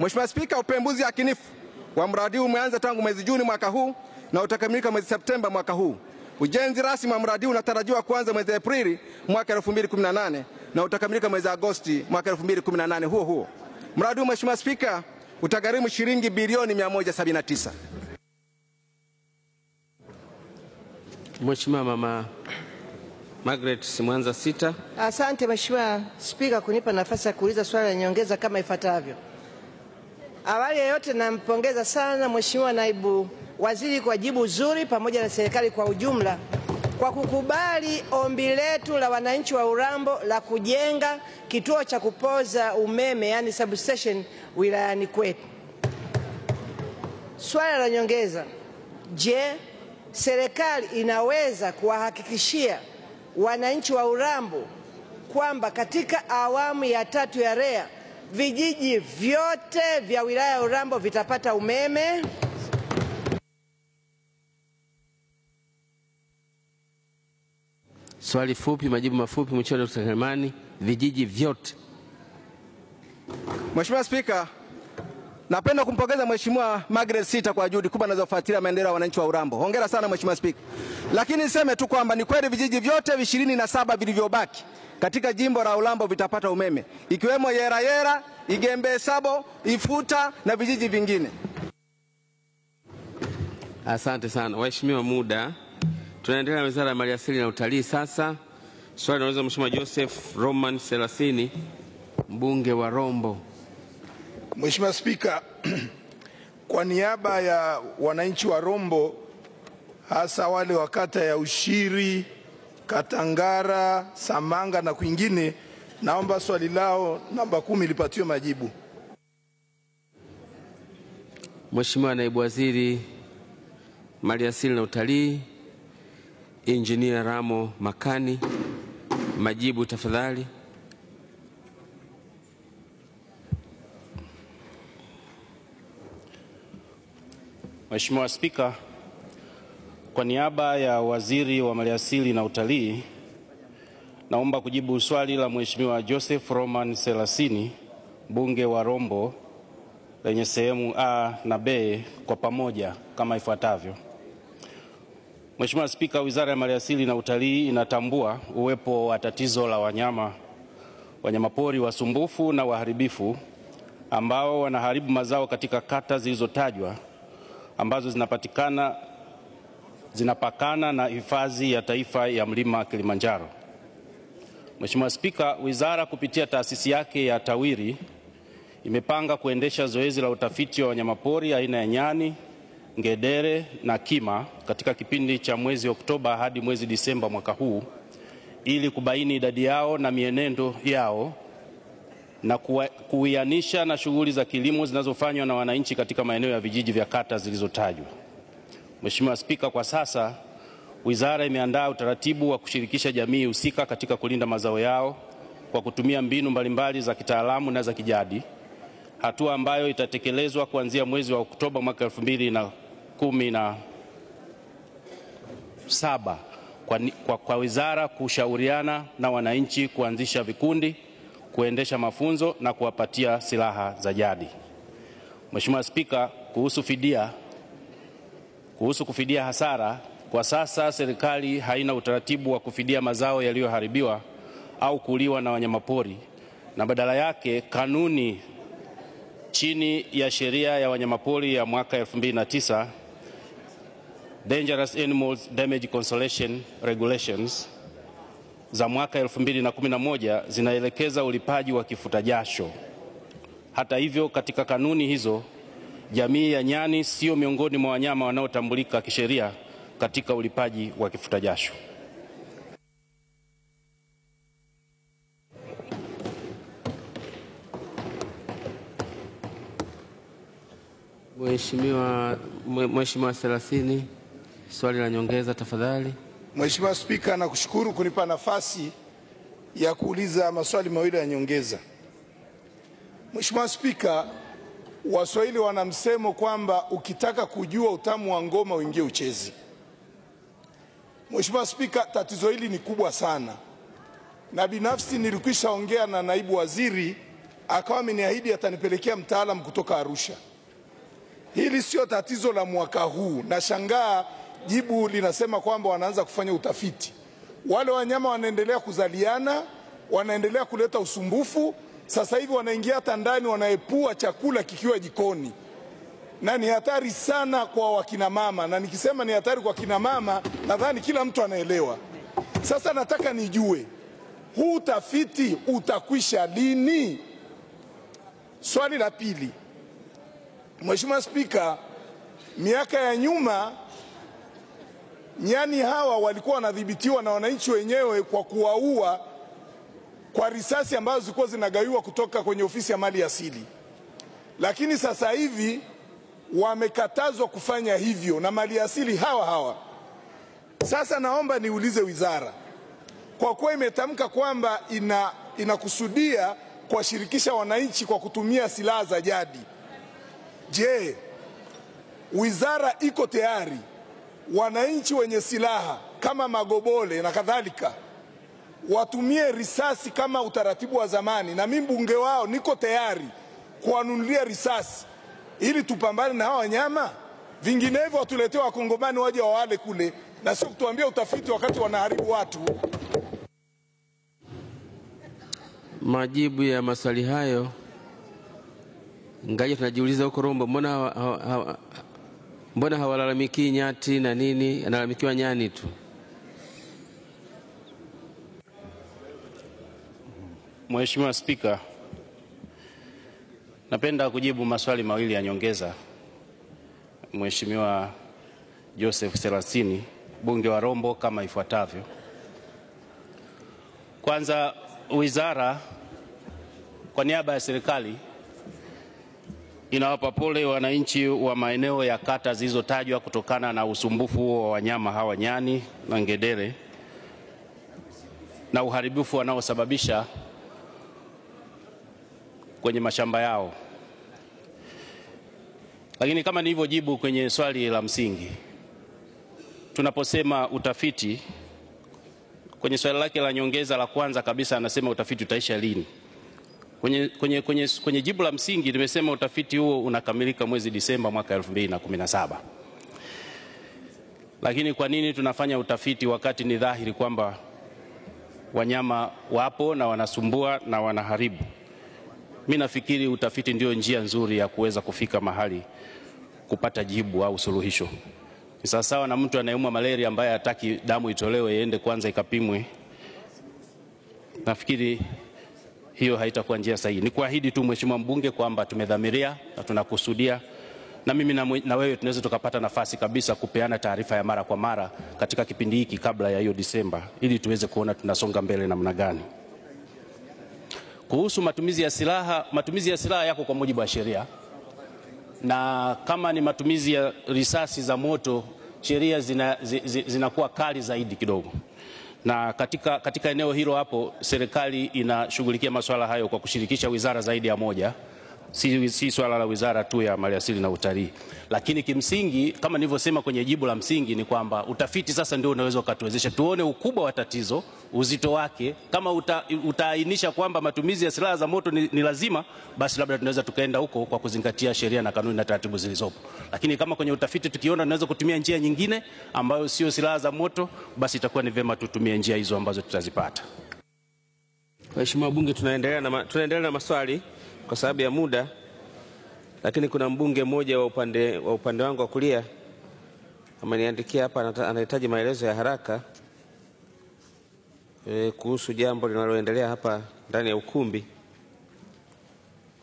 S16: Mheshimiwa Spika, upembuzi yakinifu wa mradi huu umeanza tangu mwezi Juni mwaka huu na utakamilika mwezi Septemba mwaka huu. Ujenzi rasmi wa mradi huu unatarajiwa kuanza mwezi Aprili mwaka 2018 na utakamilika mwezi Agosti mwaka 2018 huo huo. Mradi huu Mheshimiwa Spika utagharimu shilingi bilioni 179.
S1: Mheshimiwa Mama Margaret Simwanza sita.
S19: Asante Mheshimiwa Spika kunipa nafasi ya kuuliza swali la nyongeza kama ifuatavyo. Awali ya yote nampongeza sana Mheshimiwa Naibu Waziri kwa jibu zuri pamoja na serikali kwa ujumla kwa kukubali ombi letu la wananchi wa Urambo la kujenga kituo cha kupoza umeme yani substation wilayani kwetu. Swala la nyongeza, je, serikali inaweza kuwahakikishia wananchi wa Urambo kwamba katika awamu ya tatu ya REA vijiji vyote vya wilaya ya Urambo vitapata umeme?
S1: Swali fupi, majibu mafupi. Mheshimiwa Dr. Hermani, Vijiji vyote.
S16: Mheshimiwa Spika, napenda kumpongeza Mheshimiwa Margaret Sita kwa juhudi kubwa anazofuatilia maendeleo ya wananchi wa Urambo. Hongera sana Mheshimiwa Spika. Lakini niseme tu kwamba ni kweli vijiji vyote ishirini na saba vilivyobaki katika jimbo la Urambo vitapata umeme ikiwemo Yerayera, Yera, Igembe Sabo, Ifuta na vijiji vingine.
S1: Asante sana waheshimiwa, muda tunaendelea na wizara ya maliasili na utalii. Sasa swali linauliza Mheshimiwa Joseph Roman Selasini, mbunge wa Rombo.
S20: Mheshimiwa Spika, kwa niaba ya wananchi wa Rombo hasa wale wa kata ya Ushiri, Katangara, Samanga na kwingine, naomba swali lao namba kumi lipatiwe majibu.
S1: Mheshimiwa Naibu Waziri Maliasili na Utalii, Injinia Ramo Makani, Majibu tafadhali.
S21: Mheshimiwa Spika, kwa niaba ya Waziri wa Maliasili na Utalii, naomba kujibu swali la Mheshimiwa Joseph Roman Selasini, mbunge wa Rombo, lenye sehemu A na B kwa pamoja kama ifuatavyo. Mheshimiwa Spika, Wizara ya Maliasili na Utalii inatambua uwepo wa tatizo la wanyama wanyamapori wasumbufu na waharibifu ambao wanaharibu mazao katika kata zilizotajwa ambazo zinapatikana zinapakana na hifadhi ya taifa ya mlima Kilimanjaro. Mheshimiwa Spika, wizara kupitia taasisi yake ya TAWIRI imepanga kuendesha zoezi la utafiti wa wanyamapori aina ya nyani, ngedere na kima katika kipindi cha mwezi Oktoba hadi mwezi Disemba mwaka huu ili kubaini idadi yao na mienendo yao na kuianisha na shughuli za kilimo zinazofanywa na wananchi katika maeneo ya vijiji vya kata zilizotajwa. Mheshimiwa Spika, kwa sasa wizara imeandaa utaratibu wa kushirikisha jamii husika katika kulinda mazao yao kwa kutumia mbinu mbalimbali za kitaalamu na za kijadi, hatua ambayo itatekelezwa kuanzia mwezi wa Oktoba mwaka elfu mbili na kumi na saba kwa, kwa, kwa wizara kushauriana na wananchi kuanzisha vikundi, kuendesha mafunzo na kuwapatia silaha za jadi. Mheshimiwa Spika, kuhusu fidia kuhusu kufidia hasara, kwa sasa serikali haina utaratibu wa kufidia mazao yaliyoharibiwa au kuliwa na wanyamapori, na badala yake kanuni chini ya sheria ya wanyamapori ya mwaka 2009 Dangerous Animals Damage Consolation Regulations za mwaka 2011 zinaelekeza ulipaji wa kifuta jasho. Hata hivyo, katika kanuni hizo jamii ya nyani sio miongoni mwa wanyama wanaotambulika kisheria katika ulipaji wa kifuta jasho.
S1: Mheshimiwa Mheshimiwa Selasini, swali la nyongeza tafadhali.
S20: Mheshimiwa Spika, nakushukuru kunipa nafasi ya kuuliza maswali mawili ya nyongeza. Mheshimiwa Spika, Waswahili wana msemo kwamba ukitaka kujua utamu wa ngoma uingie uchezi. Mheshimiwa Spika, tatizo hili ni kubwa sana, na binafsi nilikwisha ongea na naibu waziri akawa ameniahidi atanipelekea mtaalam kutoka Arusha. Hili sio tatizo la mwaka huu. Nashangaa jibu linasema kwamba wanaanza kufanya utafiti. Wale wanyama wanaendelea kuzaliana, wanaendelea kuleta usumbufu. Sasa hivi wanaingia hata ndani, wanaepua chakula kikiwa jikoni, na ni hatari sana kwa wakina mama, na nikisema ni hatari kwa kina mama, nadhani kila mtu anaelewa. Sasa nataka nijue huu utafiti utakwisha lini? Swali la pili, Mheshimiwa Spika, miaka ya nyuma nyani hawa walikuwa wanadhibitiwa na wananchi wenyewe kwa kuwaua kwa risasi ambazo zilikuwa zinagaiwa kutoka kwenye ofisi ya mali asili, lakini sasa hivi wamekatazwa kufanya hivyo na mali asili hawa hawa. Sasa naomba niulize wizara, kwa kuwa imetamka kwamba ina inakusudia kuwashirikisha wananchi kwa kutumia silaha za jadi, je, wizara iko tayari wananchi wenye silaha kama magobole na kadhalika watumie risasi kama utaratibu wa zamani, na mimi mbunge wao niko tayari kuwanunulia risasi ili tupambane na hawa wanyama. Vinginevyo watuletee wakongomani waje wawale kule, na sio kutuambia utafiti wakati wanaharibu watu.
S1: Majibu ya maswali hayo, ngaja tunajiuliza huko Rombo, mbona mbona hawalalamikii nyati na nini, analalamikiwa nyani tu?
S21: Mheshimiwa Spika, napenda kujibu maswali mawili ya nyongeza. Mheshimiwa Joseph Selasini, bunge wa Rombo, kama ifuatavyo. Kwanza, wizara kwa niaba ya serikali inawapa pole wananchi wa maeneo ya kata zilizotajwa kutokana na usumbufu wa wanyama hawa nyani na ngedere na uharibifu wanaosababisha kwenye mashamba yao. Lakini kama nilivyojibu kwenye swali la msingi, tunaposema utafiti, kwenye swali lake la nyongeza la kwanza kabisa anasema utafiti utaisha lini? Kwenye, kwenye, kwenye, kwenye jibu la msingi nimesema utafiti huo unakamilika mwezi Disemba mwaka 2017. Lakini kwa nini tunafanya utafiti wakati ni dhahiri kwamba wanyama wapo na wanasumbua na wanaharibu? Mi nafikiri utafiti ndio njia nzuri ya kuweza kufika mahali kupata jibu au suluhisho. Ni sawasawa na mtu anayeumwa malaria ambaye hataki damu itolewe iende kwanza ikapimwe. Nafikiri hiyo haitakuwa njia sahihi. Ni kuahidi tu Mheshimiwa mbunge kwamba tumedhamiria na tunakusudia, na mimi na, na wewe tunaweza tukapata nafasi kabisa kupeana taarifa ya mara kwa mara katika kipindi hiki kabla ya hiyo Disemba, ili tuweze kuona tunasonga mbele namna gani. Kuhusu matumizi ya silaha, matumizi ya silaha yako kwa mujibu wa sheria, na kama ni matumizi ya risasi za moto, sheria zinakuwa zina, zi, zi, zinakuwa kali zaidi kidogo na katika, katika eneo hilo hapo serikali inashughulikia masuala hayo kwa kushirikisha wizara zaidi ya moja, si, si swala la wizara tu ya maliasili na utalii. Lakini kimsingi kama nilivyosema kwenye jibu la msingi ni kwamba utafiti sasa ndio unaweza ukatuwezesha tuone ukubwa wa tatizo, uzito wake. Kama uta, utaainisha kwamba matumizi ya silaha za moto ni, ni lazima, basi labda tunaweza tukaenda huko kwa kuzingatia sheria na kanuni na taratibu zilizopo. Lakini kama kwenye utafiti tukiona tunaweza kutumia njia nyingine ambayo sio silaha za moto, basi itakuwa ni vyema tutumie njia hizo ambazo tutazipata.
S1: Waheshimiwa wabunge, tunaendelea na, tunaendelea na maswali kwa sababu ya muda, lakini kuna mbunge mmoja wa upande, wa upande wangu wa kulia ameniandikia hapa, anahitaji maelezo ya haraka e, kuhusu jambo linaloendelea hapa ndani ya ukumbi.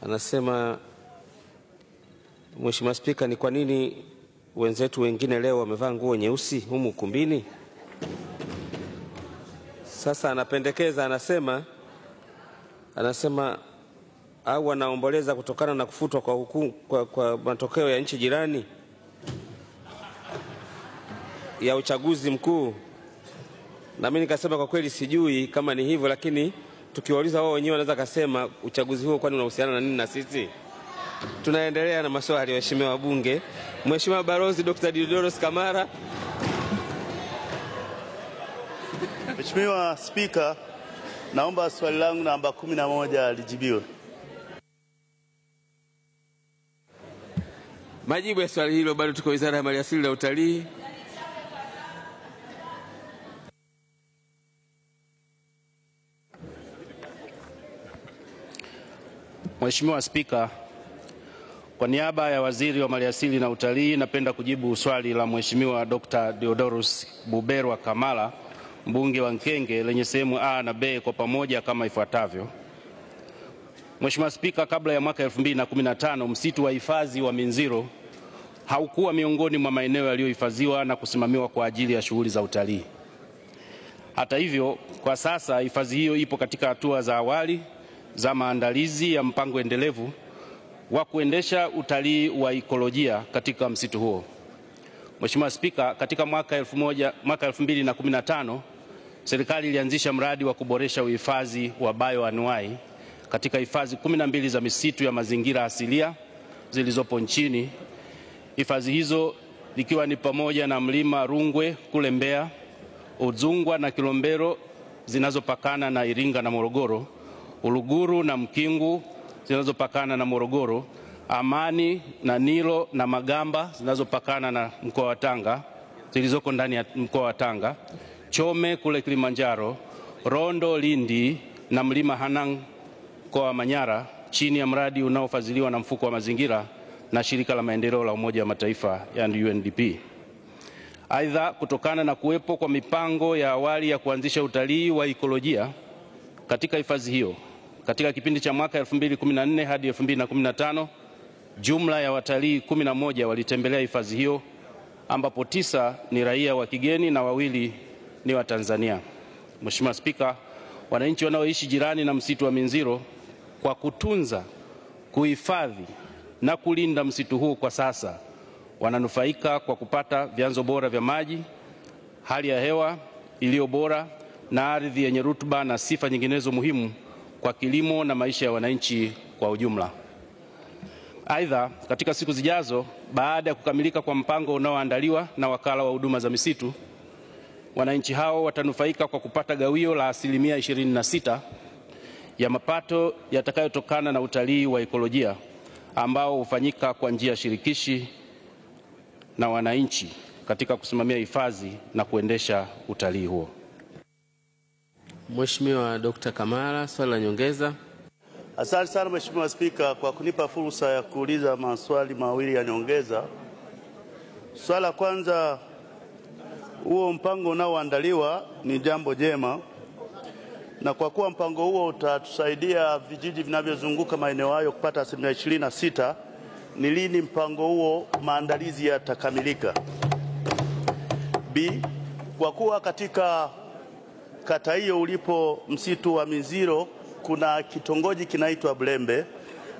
S1: Anasema, Mheshimiwa Spika, ni kwa nini wenzetu wengine leo wamevaa nguo nyeusi humu ukumbini? Sasa anapendekeza, anasema anasema au wanaomboleza kutokana na kufutwa kwa, kwa, kwa matokeo ya nchi jirani ya uchaguzi mkuu. Na mimi nikasema kwa kweli sijui kama ni hivyo, lakini tukiwauliza wao wenyewe wanaweza kasema uchaguzi huo kwani unahusiana na nini na sisi? Tunaendelea na maswali, waheshimiwa wabunge. Mheshimiwa Balozi Dr. Diodoros Kamara.
S22: Mheshimiwa Spika, naomba swali langu namba kumi na moja lijibiwe.
S1: Majibu ya swali hilo bado tuko Wizara ya Maliasili na Utalii.
S21: Mheshimiwa Spika, kwa niaba ya Waziri wa Maliasili na Utalii napenda kujibu swali la Mheshimiwa Dr. Deodorus Buberwa Kamala, mbunge wa Nkenge lenye sehemu A na B kwa pamoja kama ifuatavyo. Mheshimiwa Spika, kabla ya mwaka 2015 msitu wa hifadhi wa Minziro haukuwa miongoni mwa maeneo yaliyohifadhiwa na kusimamiwa kwa ajili ya shughuli za utalii. Hata hivyo, kwa sasa hifadhi hiyo ipo katika hatua za awali za maandalizi ya mpango endelevu wa kuendesha utalii wa ikolojia katika msitu huo. Mheshimiwa Spika, katika mwaka 1000 mwaka 2015 serikali ilianzisha mradi wa kuboresha uhifadhi wa bioanuai katika hifadhi 12 za misitu ya mazingira asilia zilizopo nchini. Hifadhi hizo ikiwa ni pamoja na mlima Rungwe kule Mbeya, Udzungwa na Kilombero zinazopakana na Iringa na Morogoro, Uluguru na Mkingu zinazopakana na Morogoro, Amani na Nilo na Magamba zinazopakana na mkoa wa Tanga zilizoko ndani ya mkoa wa Tanga, Chome kule Kilimanjaro, Rondo Lindi na mlima Hanang mkoa wa Manyara chini ya mradi unaofadhiliwa na mfuko wa mazingira na shirika la maendeleo la Umoja wa Mataifa yani UNDP. Aidha, kutokana na kuwepo kwa mipango ya awali ya kuanzisha utalii wa ikolojia katika hifadhi hiyo katika kipindi cha mwaka 2014 hadi 2015, jumla ya watalii 11 walitembelea hifadhi hiyo ambapo tisa ni raia wa kigeni na wawili ni wa Tanzania. Mheshimiwa Spika, wananchi wanaoishi jirani na msitu wa Minziro kwa kutunza, kuhifadhi na kulinda msitu huu kwa sasa wananufaika kwa kupata vyanzo bora vya maji, hali ya hewa iliyo bora, na ardhi yenye rutuba na sifa nyinginezo muhimu kwa kilimo na maisha ya wananchi kwa ujumla. Aidha, katika siku zijazo, baada ya kukamilika kwa mpango unaoandaliwa na Wakala wa Huduma za Misitu, wananchi hao watanufaika kwa kupata gawio la asilimia 26 ya mapato yatakayotokana na utalii wa ekolojia ambao hufanyika kwa njia shirikishi na wananchi katika kusimamia hifadhi na kuendesha utalii huo.
S1: Mheshimiwa Dr. Kamara, swali la nyongeza.
S22: Asante sana Mheshimiwa Spika kwa kunipa fursa ya kuuliza maswali mawili ya nyongeza. Swala la kwanza, huo mpango unaoandaliwa ni jambo jema, na kwa kuwa mpango huo utatusaidia vijiji vinavyozunguka maeneo hayo kupata asilimia ishirini na sita, ni lini mpango huo maandalizi yatakamilika? B, kwa kuwa katika kata hiyo ulipo msitu wa Miziro kuna kitongoji kinaitwa Blembe,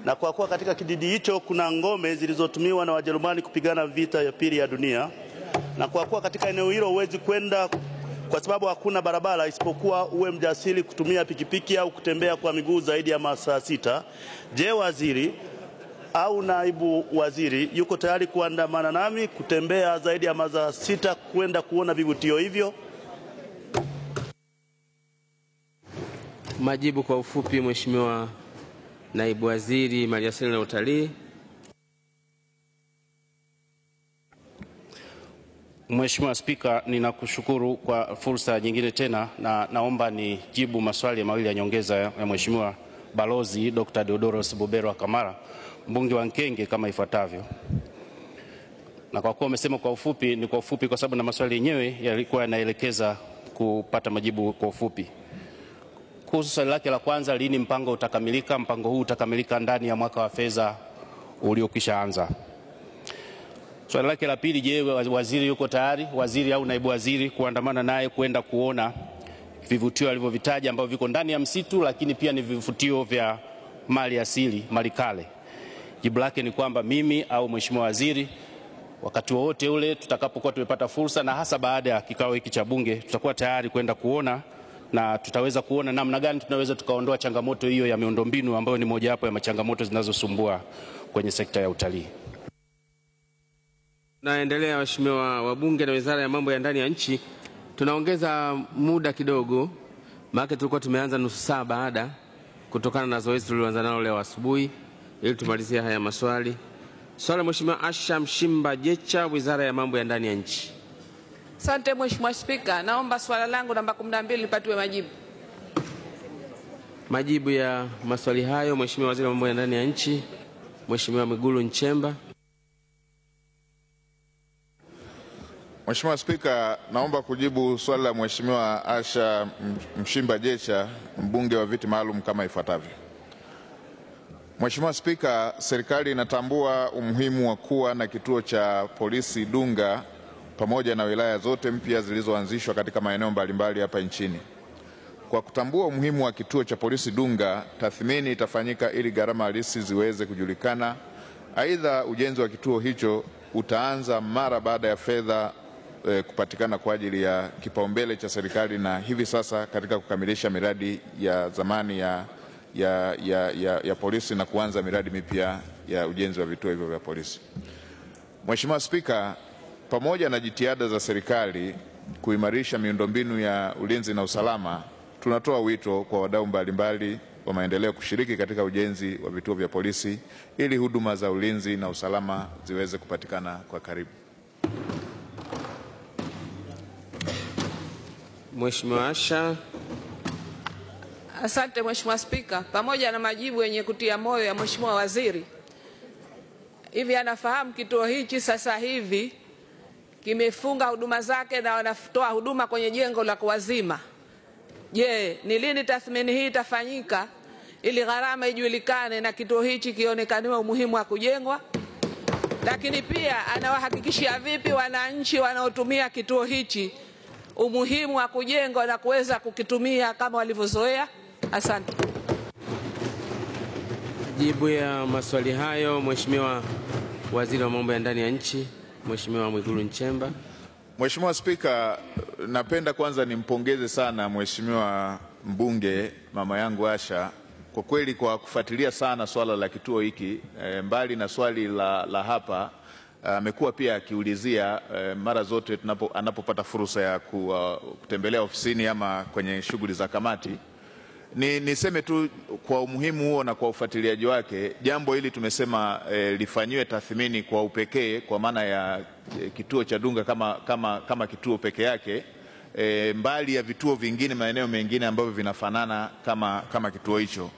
S22: na kwa kuwa katika kijiji hicho kuna ngome zilizotumiwa na Wajerumani kupigana vita ya pili ya dunia, na kwa kuwa katika eneo hilo huwezi kwenda kwa sababu hakuna barabara isipokuwa uwe mjasiri kutumia pikipiki au kutembea kwa miguu zaidi ya masaa sita. Je, waziri au naibu waziri yuko tayari kuandamana nami kutembea zaidi ya masaa sita kwenda kuona vivutio hivyo?
S1: Majibu kwa ufupi, Mheshimiwa Naibu Waziri Maliasili na Utalii.
S21: Mheshimiwa Spika, ninakushukuru kwa fursa nyingine tena na naomba nijibu maswali mawili ya nyongeza ya Mheshimiwa Balozi Dr. Deodoros Buberwa Kamara, mbunge wa Nkenge kama ifuatavyo. Na kwa kuwa umesema kwa ufupi, ni kwa ufupi kwa sababu na maswali yenyewe yalikuwa yanaelekeza kupata majibu kwa ufupi. Kuhusu swali lake la kwanza, lini mpango utakamilika? Mpango huu utakamilika ndani ya mwaka wa fedha uliokwisha anza. Swali lake la pili, je, waziri yuko tayari, waziri au naibu waziri, kuandamana naye kwenda kuona vivutio alivyovitaja ambavyo viko ndani ya msitu, lakini pia ni vivutio vya mali asili, mali kale? Jibu lake ni kwamba mimi au mheshimiwa waziri wakati wowote ule tutakapokuwa tumepata fursa, na hasa baada ya kikao hiki cha Bunge, tutakuwa tayari kwenda kuona na tutaweza kuona namna gani tunaweza tukaondoa changamoto hiyo ya miundombinu ambayo ni mojawapo ya changamoto zinazosumbua kwenye sekta ya utalii.
S1: Naendelea, waheshimiwa wabunge na Wizara ya Mambo ya Ndani ya Nchi, tunaongeza muda kidogo, maana tulikuwa tumeanza nusu saa baada, kutokana na zoezi tulioanza nalo leo asubuhi, ili tumalizie haya maswali. Swali la Mheshimiwa Asha Mshimba Jecha, Wizara ya Mambo ya Ndani ya Nchi.
S23: Asante Mheshimiwa Spika, naomba swala langu namba 12 lipatiwe majibu.
S1: Majibu ya maswali hayo, Mheshimiwa Waziri wa Mambo ya Ndani ya Nchi, Mheshimiwa Mwigulu Nchemba.
S12: Mheshimiwa Spika, naomba kujibu swali la Mheshimiwa Asha Mshimba Jecha, mbunge wa viti maalum kama ifuatavyo. Mheshimiwa Spika, serikali inatambua umuhimu wa kuwa na kituo cha polisi Dunga pamoja na wilaya zote mpya zilizoanzishwa katika maeneo mbalimbali hapa nchini. Kwa kutambua umuhimu wa kituo cha polisi Dunga, tathmini itafanyika ili gharama halisi ziweze kujulikana. Aidha, ujenzi wa kituo hicho utaanza mara baada ya fedha eh, kupatikana kwa ajili ya kipaumbele cha serikali na hivi sasa katika kukamilisha miradi ya zamani ya, ya, ya, ya, ya polisi na kuanza miradi mipya ya ujenzi wa vituo hivyo vya polisi. Mheshimiwa Spika, pamoja na jitihada za serikali kuimarisha miundombinu ya ulinzi na usalama, tunatoa wito kwa wadau mbalimbali wa maendeleo kushiriki katika ujenzi wa vituo vya polisi ili huduma za ulinzi na usalama ziweze kupatikana kwa karibu.
S1: Mheshimiwa Asha.
S23: Asante Mheshimiwa Spika, pamoja na majibu yenye kutia moyo ya Mheshimiwa Waziri, hivi anafahamu kituo hichi sasa hivi kimefunga huduma zake na wanatoa huduma kwenye jengo la kuwazima. Je, ni lini tathmini hii itafanyika ili gharama ijulikane na kituo hichi kionekaniwe umuhimu wa kujengwa? Lakini pia anawahakikishia vipi wananchi wanaotumia kituo hichi umuhimu wa kujengwa na kuweza kukitumia kama walivyozoea? Asante.
S1: Jibu ya maswali hayo, Mheshimiwa Waziri wa Mambo ya Ndani ya Nchi, Mheshimiwa Mwigulu Nchemba.
S12: Mheshimiwa Spika, napenda kwanza nimpongeze sana Mheshimiwa mbunge mama yangu Asha kwa kweli kwa kufuatilia sana swala la kituo hiki e, mbali na swali la, la hapa amekuwa pia akiulizia e, mara zote tunapo, anapopata fursa ya ku, uh, kutembelea ofisini ama kwenye shughuli za kamati. Ni niseme tu kwa umuhimu huo na kwa ufuatiliaji wake, jambo hili tumesema e, lifanyiwe tathmini kwa upekee kwa maana ya e, kituo cha Dunga kama, kama, kama kituo peke yake e, mbali ya vituo vingine maeneo mengine ambavyo vinafanana kama, kama kituo hicho,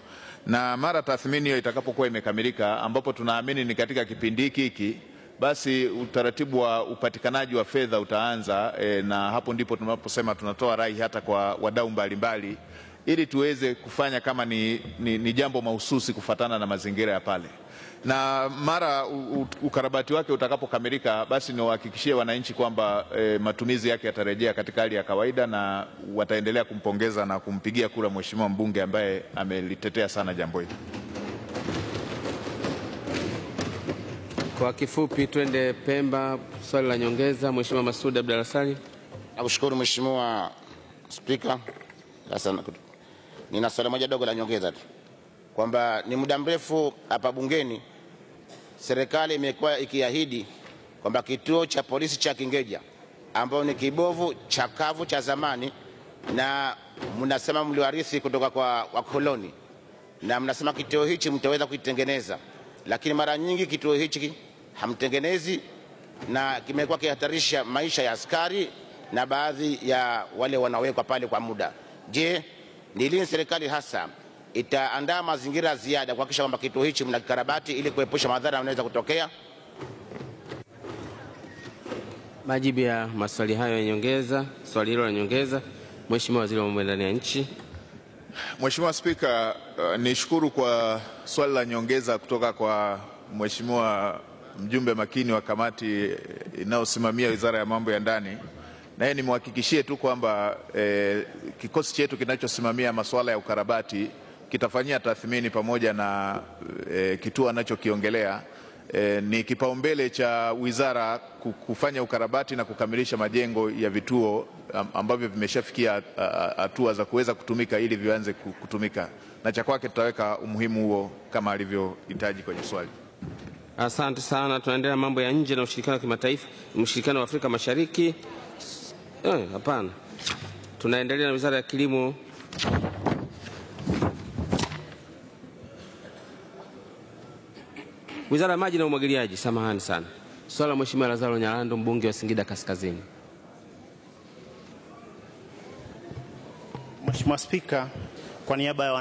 S12: na mara tathmini hiyo itakapokuwa imekamilika, ambapo tunaamini ni katika kipindi hiki hiki basi utaratibu wa upatikanaji wa fedha utaanza e, na hapo ndipo tunaposema tunatoa rai hata kwa wadau mbalimbali ili tuweze kufanya kama ni, ni, ni jambo mahususi kufatana na mazingira ya pale, na mara u, u, ukarabati wake utakapokamilika, basi niwahakikishie wananchi kwamba e, matumizi yake yatarejea katika hali ya kawaida na wataendelea kumpongeza na kumpigia kura mheshimiwa mbunge ambaye amelitetea sana jambo hili.
S1: Kwa kifupi, twende Pemba. Swali la nyongeza, Mheshimiwa Masud Abdalasani.
S24: Nakushukuru Mheshimiwa Spika. Sasa nina swali moja dogo la nyongeza tu kwamba ni muda mrefu hapa bungeni serikali imekuwa ikiahidi kwamba kituo cha polisi cha Kingeja ambao ni kibovu chakavu cha zamani, na mnasema mliwarithi kutoka kwa wakoloni, na mnasema kituo hichi mtaweza kuitengeneza, lakini mara nyingi kituo hichi hamtengenezi na kimekuwa kihatarisha maisha ya askari na baadhi ya wale wanawekwa pale kwa muda. Je, ni lini serikali hasa itaandaa mazingira ya ziada kuhakikisha kwamba kituo hichi mnakikarabati ili kuepusha madhara yanayoweza kutokea?
S1: Majibu ya maswali hayo ya nyongeza, swali hilo la nyongeza, Mheshimiwa Waziri wa Mambo ya Ndani ya Nchi.
S12: Mheshimiwa Spika, uh, nishukuru kwa swali la nyongeza kutoka kwa Mheshimiwa mjumbe makini wa kamati inayosimamia Wizara ya Mambo ya Ndani. Naye nimwahakikishie tu kwamba eh, kikosi chetu kinachosimamia masuala ya ukarabati kitafanyia tathmini pamoja na eh, kituo anachokiongelea eh, ni kipaumbele cha wizara kufanya ukarabati na kukamilisha majengo ya vituo ambavyo vimeshafikia hatua za kuweza kutumika ili vianze kutumika, na cha kwake tutaweka umuhimu huo kama alivyohitaji kwenye swali.
S1: Asante sana. Tunaendelea mambo ya nje na ushirikiano wa kimataifa, ushirikiano wa Afrika Mashariki. Eh, Hapana, tunaendelea na Wizara ya Kilimo. Wizara ya Maji na Umwagiliaji. Samahani sana. Swala la Mheshimiwa Lazaro Nyalando, mbunge wa Singida Kaskazini.
S25: Mheshimiwa Spika, kwa niaba ya